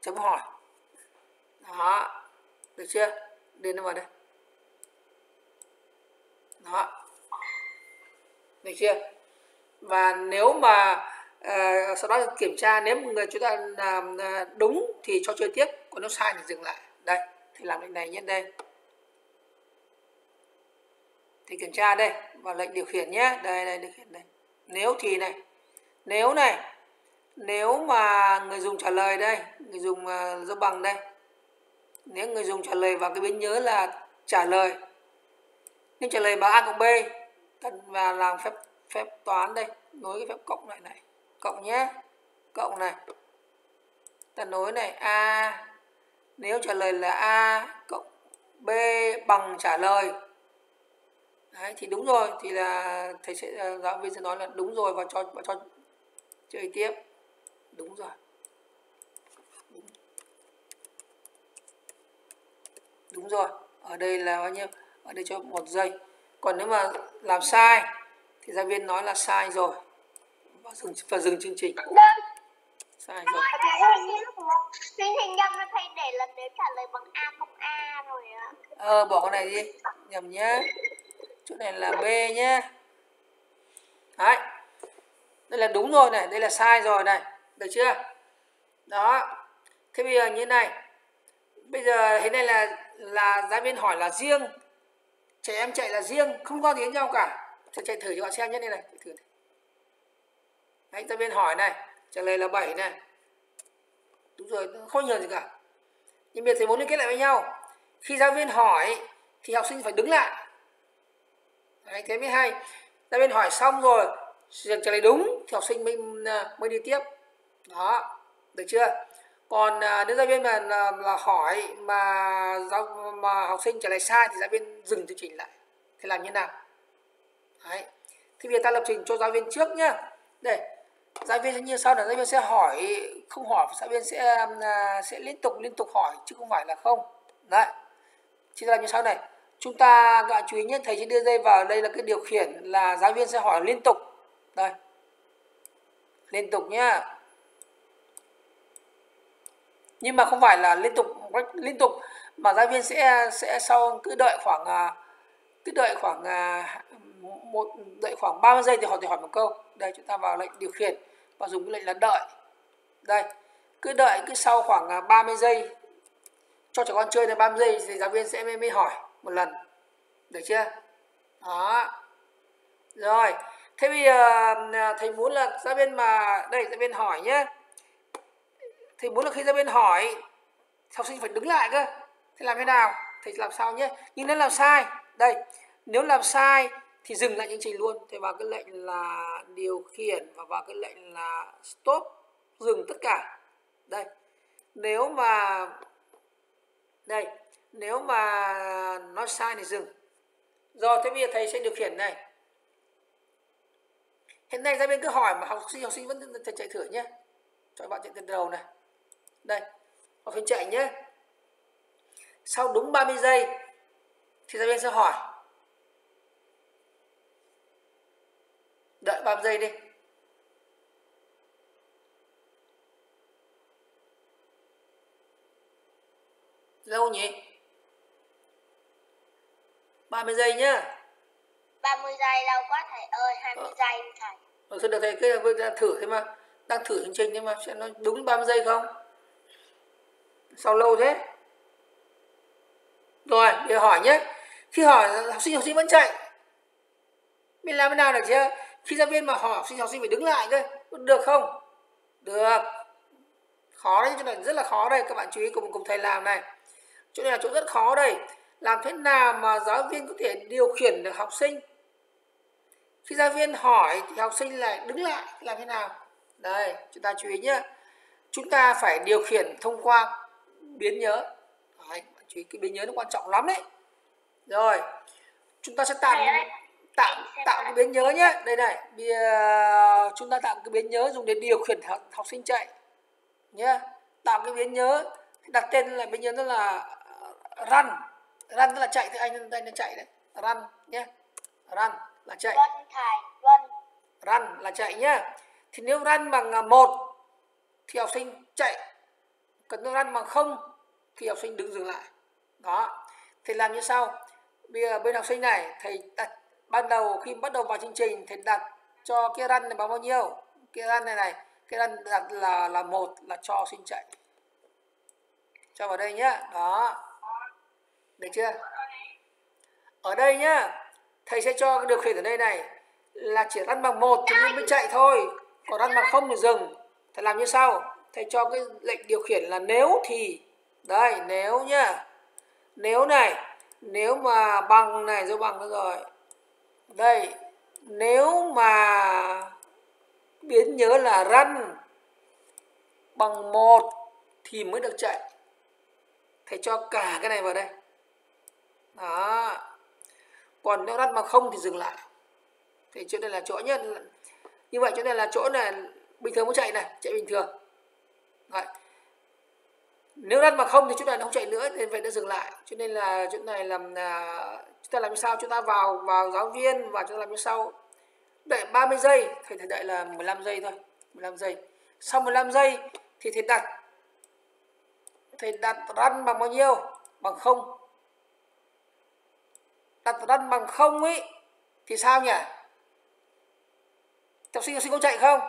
chấm hỏi. Đó. Được chưa? Điền nó vào đây. Đó này kia và nếu mà uh, sau đó kiểm tra nếu người chúng ta làm uh, đúng thì cho chơi tiếp còn nếu sai thì dừng lại. Đây thì làm lệnh này nhé đây. Thì kiểm tra đây và lệnh điều khiển nhé. Đây đây điều khiển đây. Nếu thì này nếu này nếu mà người dùng trả lời đây người dùng uh, dấu bằng đây. Nếu người dùng trả lời vào cái biến nhớ là trả lời. Nhưng trả lời bằng a cộng b cần và làm phép phép toán đây nối cái phép cộng lại này. Cộng nhé cộng này. Ta nối này a. Nếu trả lời là a cộng b bằng trả lời. Đấy, thì đúng rồi thì là thầy sẽ à, giáo viên sẽ nói là đúng rồi và cho và cho chơi tiếp. Đúng rồi. Đúng rồi ở đây là bao nhiêu? Ở đây cho một giây còn nếu mà làm sai thì giáo viên nói là sai rồi. Và dừng và dừng chương trình. Sai rồi. Thầy hình nhầm là thầy để lần đấy trả lời bằng A cộng A rồi ạ. ờ bỏ cái này đi. Nhầm nhá. Chỗ này là b nhá. Đấy. Đây là đúng rồi này đây là sai rồi này. Được chưa? Đó. Thế bây giờ như này. Bây giờ thế này là là giáo viên hỏi là riêng trẻ em chạy là riêng không có tiếng nhau cả. Sẽ chạy thử cho bạn xem nhất đây này chạy thử này. đấy ta bên hỏi này trả lời là 7 này. Đúng rồi không nhiều gì cả. Nhưng biệt thầy muốn liên kết lại với nhau. Khi giáo viên hỏi thì học sinh phải đứng lại. Đấy, thế mới hay. Giáo viên hỏi xong rồi trả lời đúng thì học sinh mới à, mới đi tiếp. Đó được chưa? Còn à, nếu giáo viên mà là, là hỏi mà giáo mà học sinh trả lời sai thì giáo viên dừng chương trình lại. Thì làm như nào? Đấy. Thì việc ta lập trình cho giáo viên trước nhá. Đây giáo viên sẽ như sau là giáo viên sẽ hỏi không hỏi giáo viên sẽ à, à, sẽ liên tục liên tục hỏi chứ không phải là không. Đấy. Chỉ làm như sau này. Chúng ta gọi chú ý nhất thầy sẽ đưa dây vào đây là cái điều khiển là giáo viên sẽ hỏi liên tục. Đây. Liên tục nhá nhưng mà không phải là liên tục liên tục mà giáo viên sẽ sẽ sau cứ đợi khoảng à, cứ đợi khoảng à, một đợi khoảng 30 giây thì họ thì hỏi một câu. Đây chúng ta vào lệnh điều khiển và dùng cái lệnh là đợi. Đây cứ đợi cứ sau khoảng à, 30 giây cho trẻ con chơi đến 30 giây thì giáo viên sẽ mới, mới hỏi một lần. Được chưa? Đó. Rồi. Thế bây giờ thầy muốn là giáo viên mà đây giáo viên hỏi nhé thì muốn là khi ra bên hỏi học sinh phải đứng lại cơ. Thì làm thế nào? Thầy làm sao nhé? Nhưng nếu làm sai, đây, nếu làm sai thì dừng lại chương trình luôn. Thì vào cái lệnh là điều khiển và vào cái lệnh là stop, dừng tất cả. Đây, nếu mà, đây, nếu mà nó sai thì dừng. Rồi, thế bây giờ thầy sẽ điều khiển này. Hiện nay giáo viên cứ hỏi mà học sinh học sinh vẫn chạy thử nhé. Cho bạn chạy từ đầu này đây học sinh chạy nhé sau đúng 30 giây thì giáo viên sẽ hỏi. Đợi 30 giây đi. Lâu nhỉ? 30 giây nhá. 30 giây lâu quá thầy ơi 20 ờ. giây thầy. Ờ, thôi được thầy cứ thử thế mà. Đang thử chương trình nhưng mà sẽ nó đúng 30 giây không sao lâu thế. Rồi, để hỏi nhé. Khi hỏi, học sinh học sinh vẫn chạy. Mình làm thế nào được chứ? Khi giáo viên mà hỏi học sinh học sinh phải đứng lại cơ được không? Được. Khó đấy, chỗ này rất là khó đây. Các bạn chú ý cùng cùng thầy làm này. Chỗ này là chỗ rất khó đây. Làm thế nào mà giáo viên có thể điều khiển được học sinh? Khi giáo viên hỏi thì học sinh lại đứng lại. Làm thế nào? Đây, chúng ta chú ý nhé. Chúng ta phải điều khiển thông qua biến nhớ. Đấy, chú ý cái biến nhớ nó quan trọng lắm đấy. Rồi chúng ta sẽ tạo tạo tạo cái biến nhớ nhé. Đây này bây giờ chúng ta tạo cái biến nhớ dùng để điều khiển học, học sinh chạy. Nhé tạo cái biến nhớ đặt tên là biến nhớ đó là run. Run tức là chạy thì anh đây nó chạy đấy. Run nhé run là chạy. Run thầy run run là chạy nhá. Thì nếu run bằng à, một thì học sinh chạy còn nếu run bằng không thì học sinh đứng dừng lại. Đó. Thì làm như sau. Bây giờ bên học sinh này, thầy đặt, ban đầu khi bắt đầu vào chương trình, thầy đặt cho cái răn này bằng bao nhiêu? Cái răn này này, cái răn đặt là là một, là cho học sinh chạy. Cho vào đây nhá. Đó. Được chưa? Ở đây nhá, thầy sẽ cho cái điều khiển ở đây này là chỉ răn bằng một thì mới chạy thôi. Còn răn bằng không thì dừng. Thầy làm như sau thầy cho cái lệnh điều khiển là nếu thì. Đây, nếu nhá. Nếu này, nếu mà bằng này dấu bằng rồi. Đây, nếu mà biến nhớ là răn, bằng một thì mới được chạy. Thầy cho cả cái này vào đây. Đó. Còn nếu răn mà không thì dừng lại. Thì chỗ này là chỗ nhất. Như vậy chỗ này là chỗ này bình thường muốn chạy này, chạy bình thường. Đấy. nếu răn bằng không thì chỗ này nó không chạy nữa, nên vậy nó dừng lại. Cho nên là chỗ này làm là à, chúng ta làm như sao chúng ta vào vào giáo viên và chúng ta làm như sau. Đợi 30 giây, thầy thầy đợi là 15 giây thôi 15 giây. Sau 15 giây thì thầy đặt thầy đặt răn bằng bao nhiêu? Bằng không. Đặt răn bằng không ấy thì sao nhỉ? Học sinh học sinh có chạy không?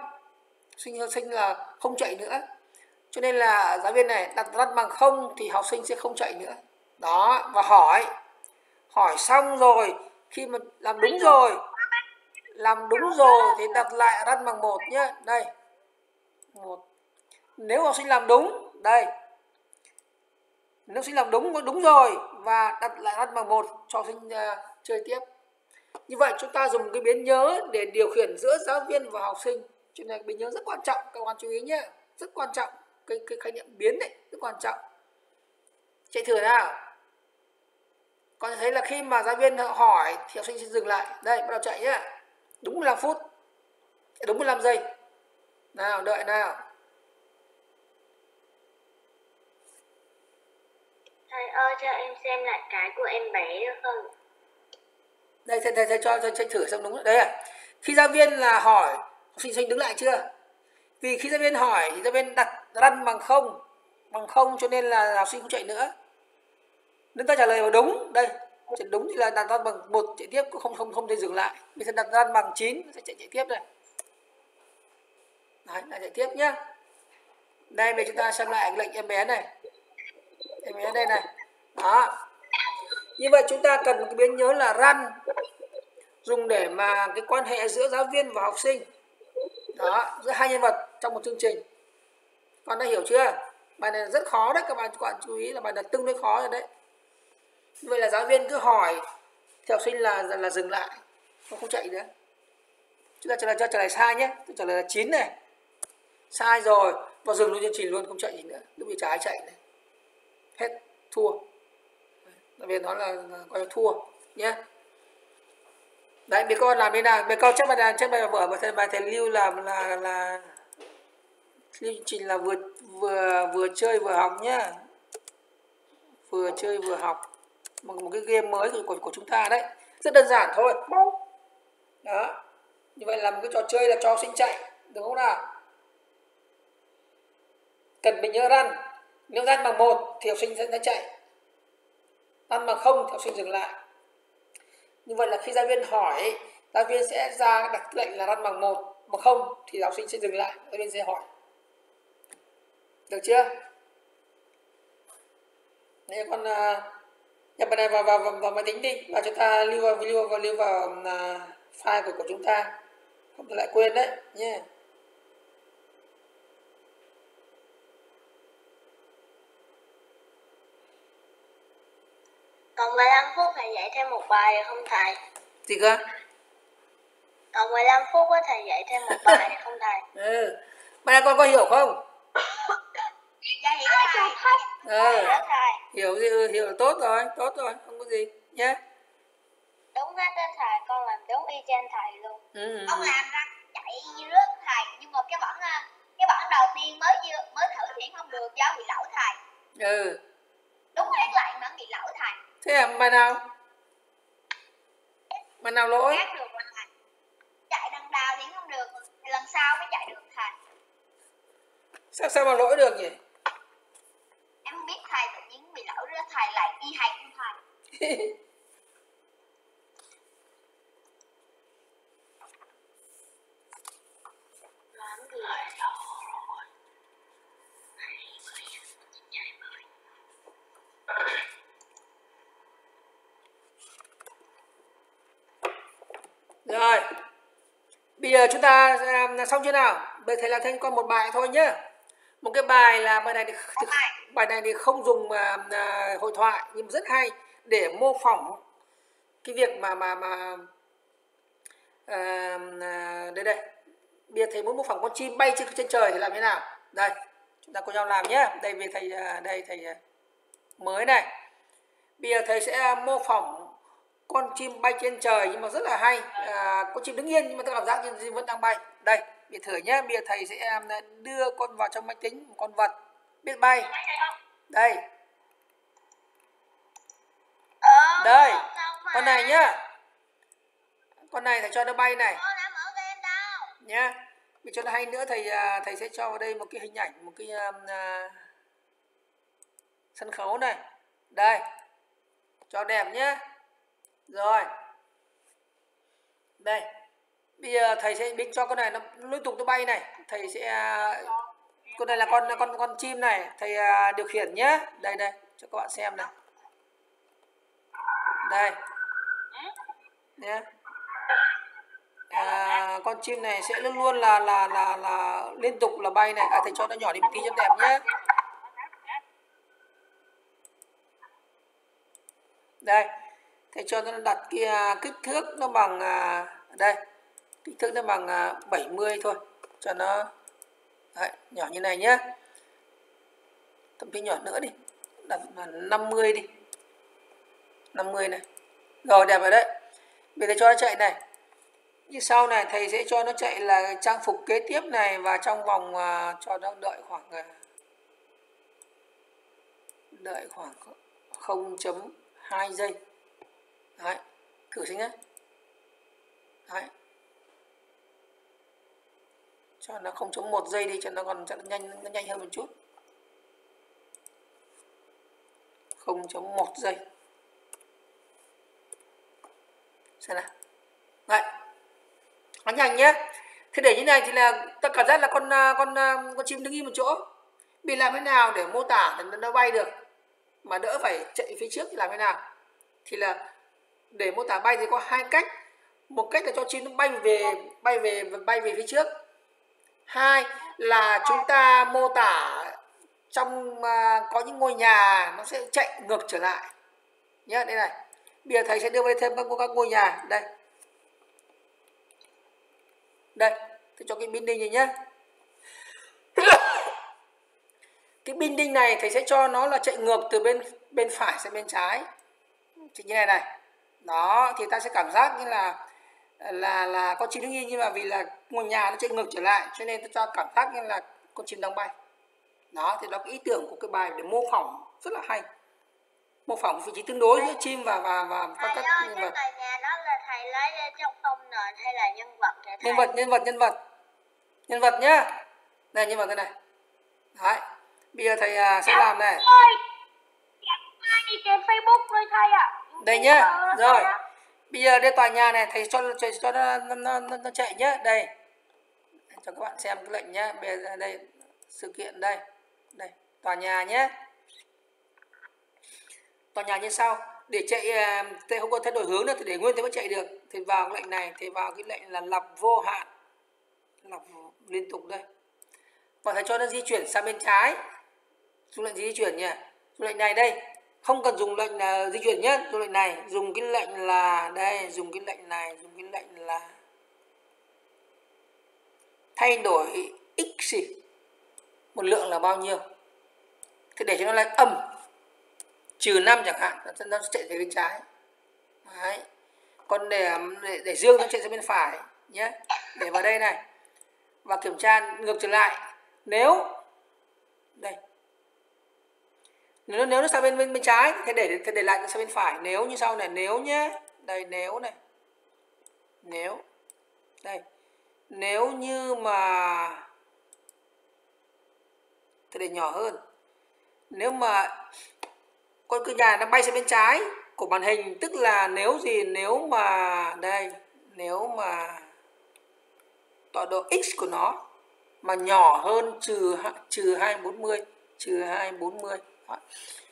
Sinh học sinh là không chạy nữa cho nên là giáo viên này đặt răn bằng không thì học sinh sẽ không chạy nữa. Đó và hỏi. Hỏi xong rồi khi mà làm đúng rồi làm đúng rồi thì đặt lại răn bằng một nhé đây. Một. Nếu học sinh làm đúng đây. Nếu học sinh làm đúng đúng rồi và đặt lại răn bằng một cho học sinh uh, chơi tiếp. Như vậy chúng ta dùng cái biến nhớ để điều khiển giữa giáo viên và học sinh. Cho nên biến nhớ rất quan trọng các bạn chú ý nhé rất quan trọng cái, cái khái niệm biến này rất quan trọng. Chạy thử nào. Con thấy là khi mà giáo viên hỏi thì học sinh sẽ dừng lại. Đây bắt đầu chạy nhé đúng 15 phút. Đúng 15 giây. Nào đợi nào. Thầy ơi cho em xem lại cái của em bé được không? Đây thầy, thầy, thầy cho thầy, thầy thử xem đúng đấy à. Khi giáo viên là hỏi học sinh sinh đứng lại chưa? Vì khi giáo viên hỏi thì giáo viên đặt răn bằng không bằng không cho nên là học sinh không chạy nữa. Nếu ta trả lời vào đúng, đây chạy đúng thì là đặt răn bằng một chạy tiếp, cũng không không không thể dừng lại. Bây giờ đặt răn bằng 9 sẽ chạy chạy tiếp đây. Đấy là chạy tiếp nhá. Đây, bây chúng ta xem lại cái lệnh em bé này. Em bé đây này. Đó. Như vậy chúng ta cần một cái biến nhớ là run dùng để mà cái quan hệ giữa giáo viên và học sinh. Đó, giữa hai nhân vật trong một chương trình con đã hiểu chưa? Bài này rất khó đấy các bạn các bạn chú ý là bài này tương đối khó rồi đấy. Vậy là giáo viên cứ hỏi thì học sinh là là, là dừng lại không không chạy nữa. Chúng ta trả lời cho trả lời sai nhé. Tôi trả lời là chín này. Sai rồi và dừng luôn chương trình luôn không chạy gì nữa. Lúc bị trái chạy này. Hết thua. Đặc biệt nó là, là coi là thua nhé. Đấy mấy con làm thế nào? Mấy con chắc bài đàn chắc bài vở mà thầy bài thầy lưu làm là là Chương trình là vừa vừa vừa chơi vừa học nhá. Vừa chơi vừa học. Một, một cái game mới của, của chúng ta đấy. Rất đơn giản thôi. Đó. Như vậy là một cái trò chơi là cho sinh chạy. Được không nào? Cần mình nhớ răn. Nếu răn bằng một thì học sinh sẽ chạy. Răn bằng không thì học sinh dừng lại. Như vậy là khi giáo viên hỏi giáo viên sẽ ra đặt lệnh là răn bằng một. Bằng không thì học sinh sẽ dừng lại. Giáo viên sẽ hỏi được chưa Đây con uh, nhập bài này vào vào, vào, vào máy tính đi và chúng ta lưu vào lưu vào lưu vào uh, file của, của chúng ta không lại quên đấy nhé yeah. Còn 15 phút thầy dạy thêm một bài không thầy? Gì cơ? Còn 15 phút có thầy dạy thêm một bài không thầy? ừ. Bài con có hiểu không? Dạ hiểu thầy. Ừ. Hiểu gì ừ, hiểu là tốt rồi, tốt rồi, không có gì nhé. Đúng hết đó thầy, con làm đúng y chang thầy luôn. Ừ. Ông làm ra chạy rớt thầy, nhưng mà cái bảng cái bảng đầu tiên mới mới thử thì không được do bị lỗi thầy. Ừ. Đúng hết lại vẫn bị lỗi thầy. Thế là bài nào? Bài nào lỗi? Được rồi thầy. Chạy đằng đào thì không được, thì lần sau mới chạy được thầy. Sao sao mà lỗi được nhỉ? Em không biết thầy lỗi rớt thầy lại hệt như thầy. Làm gì? Rồi. Bây giờ chúng ta làm xong chưa nào? Bây giờ thầy làm thêm con một bài thôi nhé. Một cái bài là bài này thì, thì bài này thì không dùng mà à, hội thoại nhưng rất hay để mô phỏng cái việc mà mà mà à, à, đây đây. Bây giờ thầy muốn mô phỏng con chim bay trên trên trời thì làm thế nào? Đây, chúng ta cùng nhau làm nhé. Đây về thầy à, đây thầy à, mới này. Bây giờ thầy sẽ à, mô phỏng con chim bay trên trời nhưng mà rất là hay à, con chim đứng yên nhưng mà tôi cảm giác như vẫn đang bay đây biệt thử nhé bây giờ thầy sẽ đưa con vào trong máy tính một con vật biết bay. Đây. Ờ, đây. con này nhá. Con này thầy cho nó bay này. Nhá. Vì cho nó hay nữa thầy à, thầy sẽ cho vào đây một cái hình ảnh một cái à, sân khấu này. Đây. Cho đẹp nhé rồi. Đây. Bây giờ thầy sẽ biến cho con này nó liên tục nó bay này. Thầy sẽ con này là con con con chim này. Thầy à, điều khiển nhé. Đây đây cho các bạn xem này. Đây. Nhé. À, con chim này sẽ luôn luôn là là là là liên tục là bay này. À thầy cho nó nhỏ đi một tí cho đẹp nhé. Đây. Thầy cho nó đặt kia kích thước nó bằng à, đây. Kích thước nó bằng à, 70 thôi. Cho nó đấy, nhỏ như này nhé thậm chí nhỏ nữa đi. Đặt là 50 đi. 50 này. Rồi đẹp rồi đấy. Bây giờ cho nó chạy này. Như sau này thầy sẽ cho nó chạy là trang phục kế tiếp này và trong vòng uh, cho nó đợi khoảng uh, đợi khoảng 0.2 giây. Đấy thử xem nhé đấy cho nó 0.1 giây đi cho nó còn cho nó nhanh nó nhanh hơn một chút. 0.1 giây. Xem nào. Vậy nó nhanh nhé thế để như này thì là ta cảm giác là con à, con à, con chim đứng im một chỗ. Bị làm thế nào để mô tả để nó bay được? Mà đỡ phải chạy phía trước thì làm thế nào? Thì là để mô tả bay thì có hai cách. Một cách là cho chim nó bay về bay về bay về phía trước hai là chúng ta mô tả trong uh, có những ngôi nhà nó sẽ chạy ngược trở lại. Nhé đây này. Bây giờ thầy sẽ đưa vào thêm các, các ngôi nhà. Đây. Đây. Tôi cho cái binding này nhé. Cái binding này thầy sẽ cho nó là chạy ngược từ bên bên phải sang bên trái. Thì như này này. Đó thì ta sẽ cảm giác như là là là có chi đứng y nhưng mà vì là ngôi nhà nó chạy ngược trở lại cho nên tôi cho cảm giác như là con chim đang bay. Đó thì đó cái ý tưởng của cái bài để mô phỏng rất là hay. Mô phỏng vị trí tương đối giữa chim và và và các thầy các nhân vật. nhà đó là thầy lấy trong không nền hay là nhân vật nhân vật nhân vật nhân vật. Nhân vật nhá. Này nhân vật đây này. Đấy. Bây giờ thầy à, sẽ làm này. Ơi đi trên facebook thôi thầy ạ? Đây nhá. Rồi bây giờ đây tòa nhà này thầy cho cho, cho nó, nó, nó, nó, chạy nhé đây. Cho các bạn xem cái lệnh nhé bây giờ đây sự kiện đây. Đây tòa nhà nhé tòa nhà như sau. Để chạy à, thầy không có thay đổi hướng nữa thì để nguyên thế vẫn chạy được. Thì vào cái lệnh này thì vào cái lệnh là lặp vô hạn. Lặp liên tục đây. Và thầy cho nó di chuyển sang bên trái. Xuống lệnh di chuyển nhỉ xuống lệnh này đây không cần dùng lệnh là di chuyển nhé dùng lệnh này. Dùng cái lệnh là đây dùng cái lệnh này dùng cái lệnh là thay đổi x gì? Một lượng là bao nhiêu? Thì để cho nó lại âm. Trừ 5 chẳng hạn nó nó chạy về bên trái. Đấy. còn để, à, để để dương nó chạy sang bên phải nhé. Để vào đây này. Và kiểm tra ngược trở lại. Nếu đây nếu nếu nó sang bên bên, bên trái thì để thì để lại nó sang bên phải. Nếu như sau này nếu nhé đây nếu này. Nếu. Đây. Nếu như mà thì để nhỏ hơn. Nếu mà con cửa nhà nó bay sang bên trái của màn hình tức là nếu gì nếu mà đây nếu mà tọa độ x của nó mà nhỏ hơn trừ trừ 240 trừ 240 đó.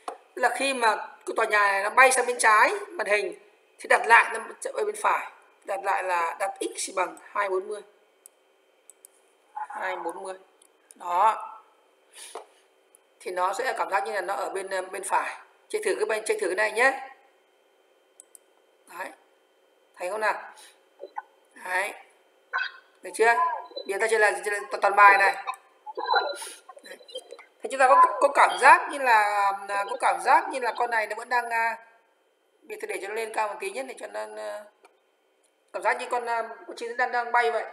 Tức là khi mà cái tòa nhà này nó bay sang bên trái màn hình thì đặt lại nó bay bên phải. Đặt lại là đặt x bằng 240 240 đó. Thì nó sẽ cảm giác như là nó ở bên ờ, bên phải. Chạy thử cái bên chạy thử cái này nhé. Đấy. Thấy không nào? Đấy. Được chưa? Bây giờ ta chơi là, chơi là toàn bài này. Đấy thì chúng ta có có cảm giác như là à, có cảm giác như là con này nó vẫn đang à, bây để cho nó lên cao một tí nhất để cho nó à, cảm giác như con con chim đang đang bay vậy.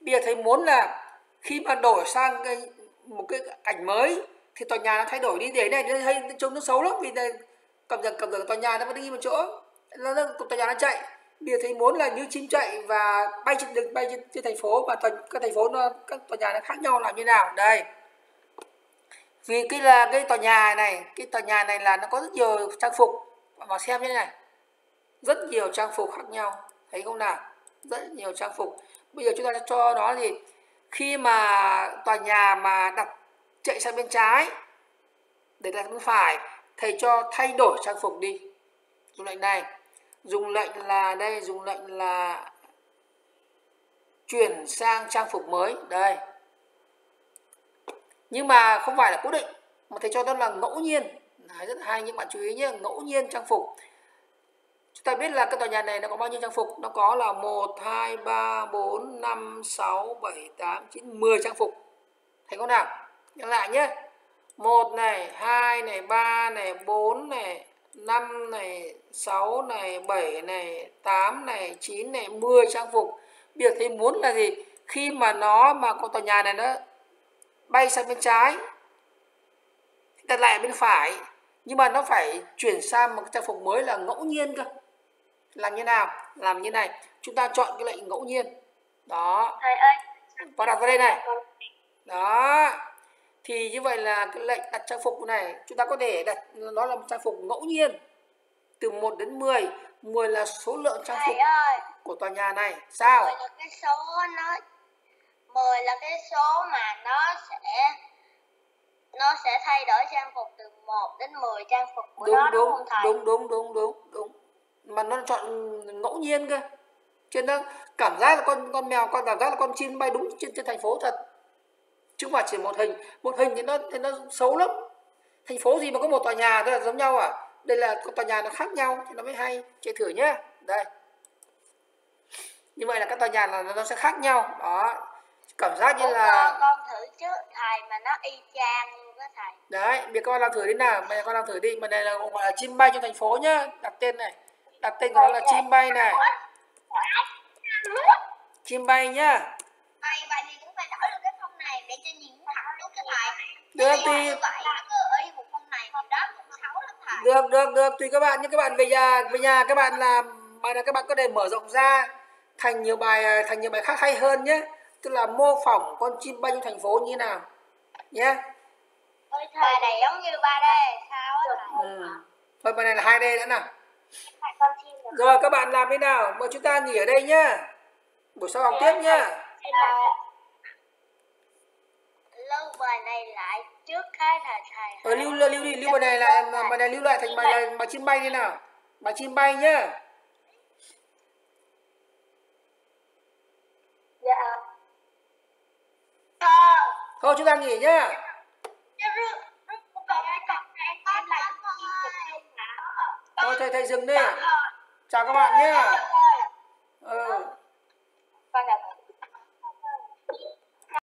Bây giờ thấy muốn là khi mà đổi sang cái một cái ảnh mới thì tòa nhà nó thay đổi đi để này nó hay trông nó xấu lắm vì đây cảm giác cảm giác tòa nhà nó vẫn đi một chỗ. Nó, nó tòa nhà nó chạy. Bây giờ thấy muốn là như chim chạy và bay trên đường bay trên, trên thành phố và tòa, các thành phố nó các tòa nhà nó khác nhau làm như nào? Đây vì cái là cái tòa nhà này, cái tòa nhà này là nó có rất nhiều trang phục. Mà xem như thế này, rất nhiều trang phục khác nhau, thấy không nào? Rất nhiều trang phục. Bây giờ chúng ta cho nó thì khi mà tòa nhà mà đặt chạy sang bên trái, để đặt bên phải, thầy cho thay đổi trang phục đi. Dùng lệnh này, dùng lệnh là đây, dùng lệnh là chuyển sang trang phục mới. Đây nhưng mà không phải là cố định. Mà thầy cho đó là ngẫu nhiên. Đấy, rất hay nhưng bạn chú ý nhé ngẫu nhiên trang phục. Chúng ta biết là cái tòa nhà này nó có bao nhiêu trang phục? Nó có là 1 2 3 4 5 6 7 8 9 10 trang phục. Thành con nào? Nhắc lại nhé. Một này hai này ba này bốn này 5 này 6 này 7 này 8 này 9 này 10 trang phục. Việc thầy muốn là gì? Khi mà nó mà con tòa nhà này nó bay sang bên trái đặt lại bên phải. Nhưng mà nó phải chuyển sang một trang phục mới là ngẫu nhiên cơ. Làm như nào? Làm như này. Chúng ta chọn cái lệnh ngẫu nhiên. Đó. Và đặt vào đây này. Đó. Thì như vậy là cái lệnh đặt trang phục này chúng ta có thể đặt nó là một trang phục ngẫu nhiên. Từ 1 đến 10 10 là số lượng trang phục ơi. của tòa nhà này. Sao? 10 là cái số nó 10 là cái số mà nó sẽ nó sẽ thay đổi trang phục từ 1 đến 10 trang phục của đúng nó đúng, đúng không thầy? đúng đúng đúng đúng đúng. Mà nó chọn ngẫu nhiên cơ. Cho nên cảm giác là con con mèo con cảm giác là con chim bay đúng trên trên thành phố thật. Chứ phải chỉ một hình. Một hình thì nó thì nó xấu lắm. Thành phố gì mà có một tòa nhà thôi là giống nhau à? Đây là có tòa nhà nó khác nhau thì nó mới hay. Chơi thử nhá. Đây. Như vậy là các tòa nhà là nó sẽ khác nhau. Đó cảm giác như là con, thử chứ thầy mà nó y chang luôn á thầy. Đấy bây con làm thử đi nào. Bây giờ con làm thử đi. Mà này là gọi là chim bay trong thành phố nhá. Đặt tên này. Đặt tên của nó là chim bay này. Chim bay nhá. Thầy vậy thì chúng phải đổi được cái phông này để cho nhìn thẳng đúng cái thầy. Được thì cũng được được được. Tùy các bạn nhưng các bạn về nhà về nhà các bạn làm bài này các bạn có thể mở rộng ra thành nhiều bài thành nhiều bài khác hay hơn nhé tức là mô phỏng con chim bay trong thành phố như nào? Nhé. Ơi thầy bài này giống như 3D sao thầy? Ừ. thôi bài này là 2D đã nào. Thầy rồi. Các bạn làm thế nào? Mời chúng ta nghỉ ở đây nhá. Buổi sau học tiếp nhá. lưu bài này lại trước cái thầy thầy ở lưu lưu lưu đi lưu bài này lại bài này lưu lại thành bài là bài chim bay đi nào? Bài chim bay nhá. Dạ Thôi chúng ta nghỉ nhá. Thôi, thầy thầy dừng đi. Chào các bạn nhé. Ừ.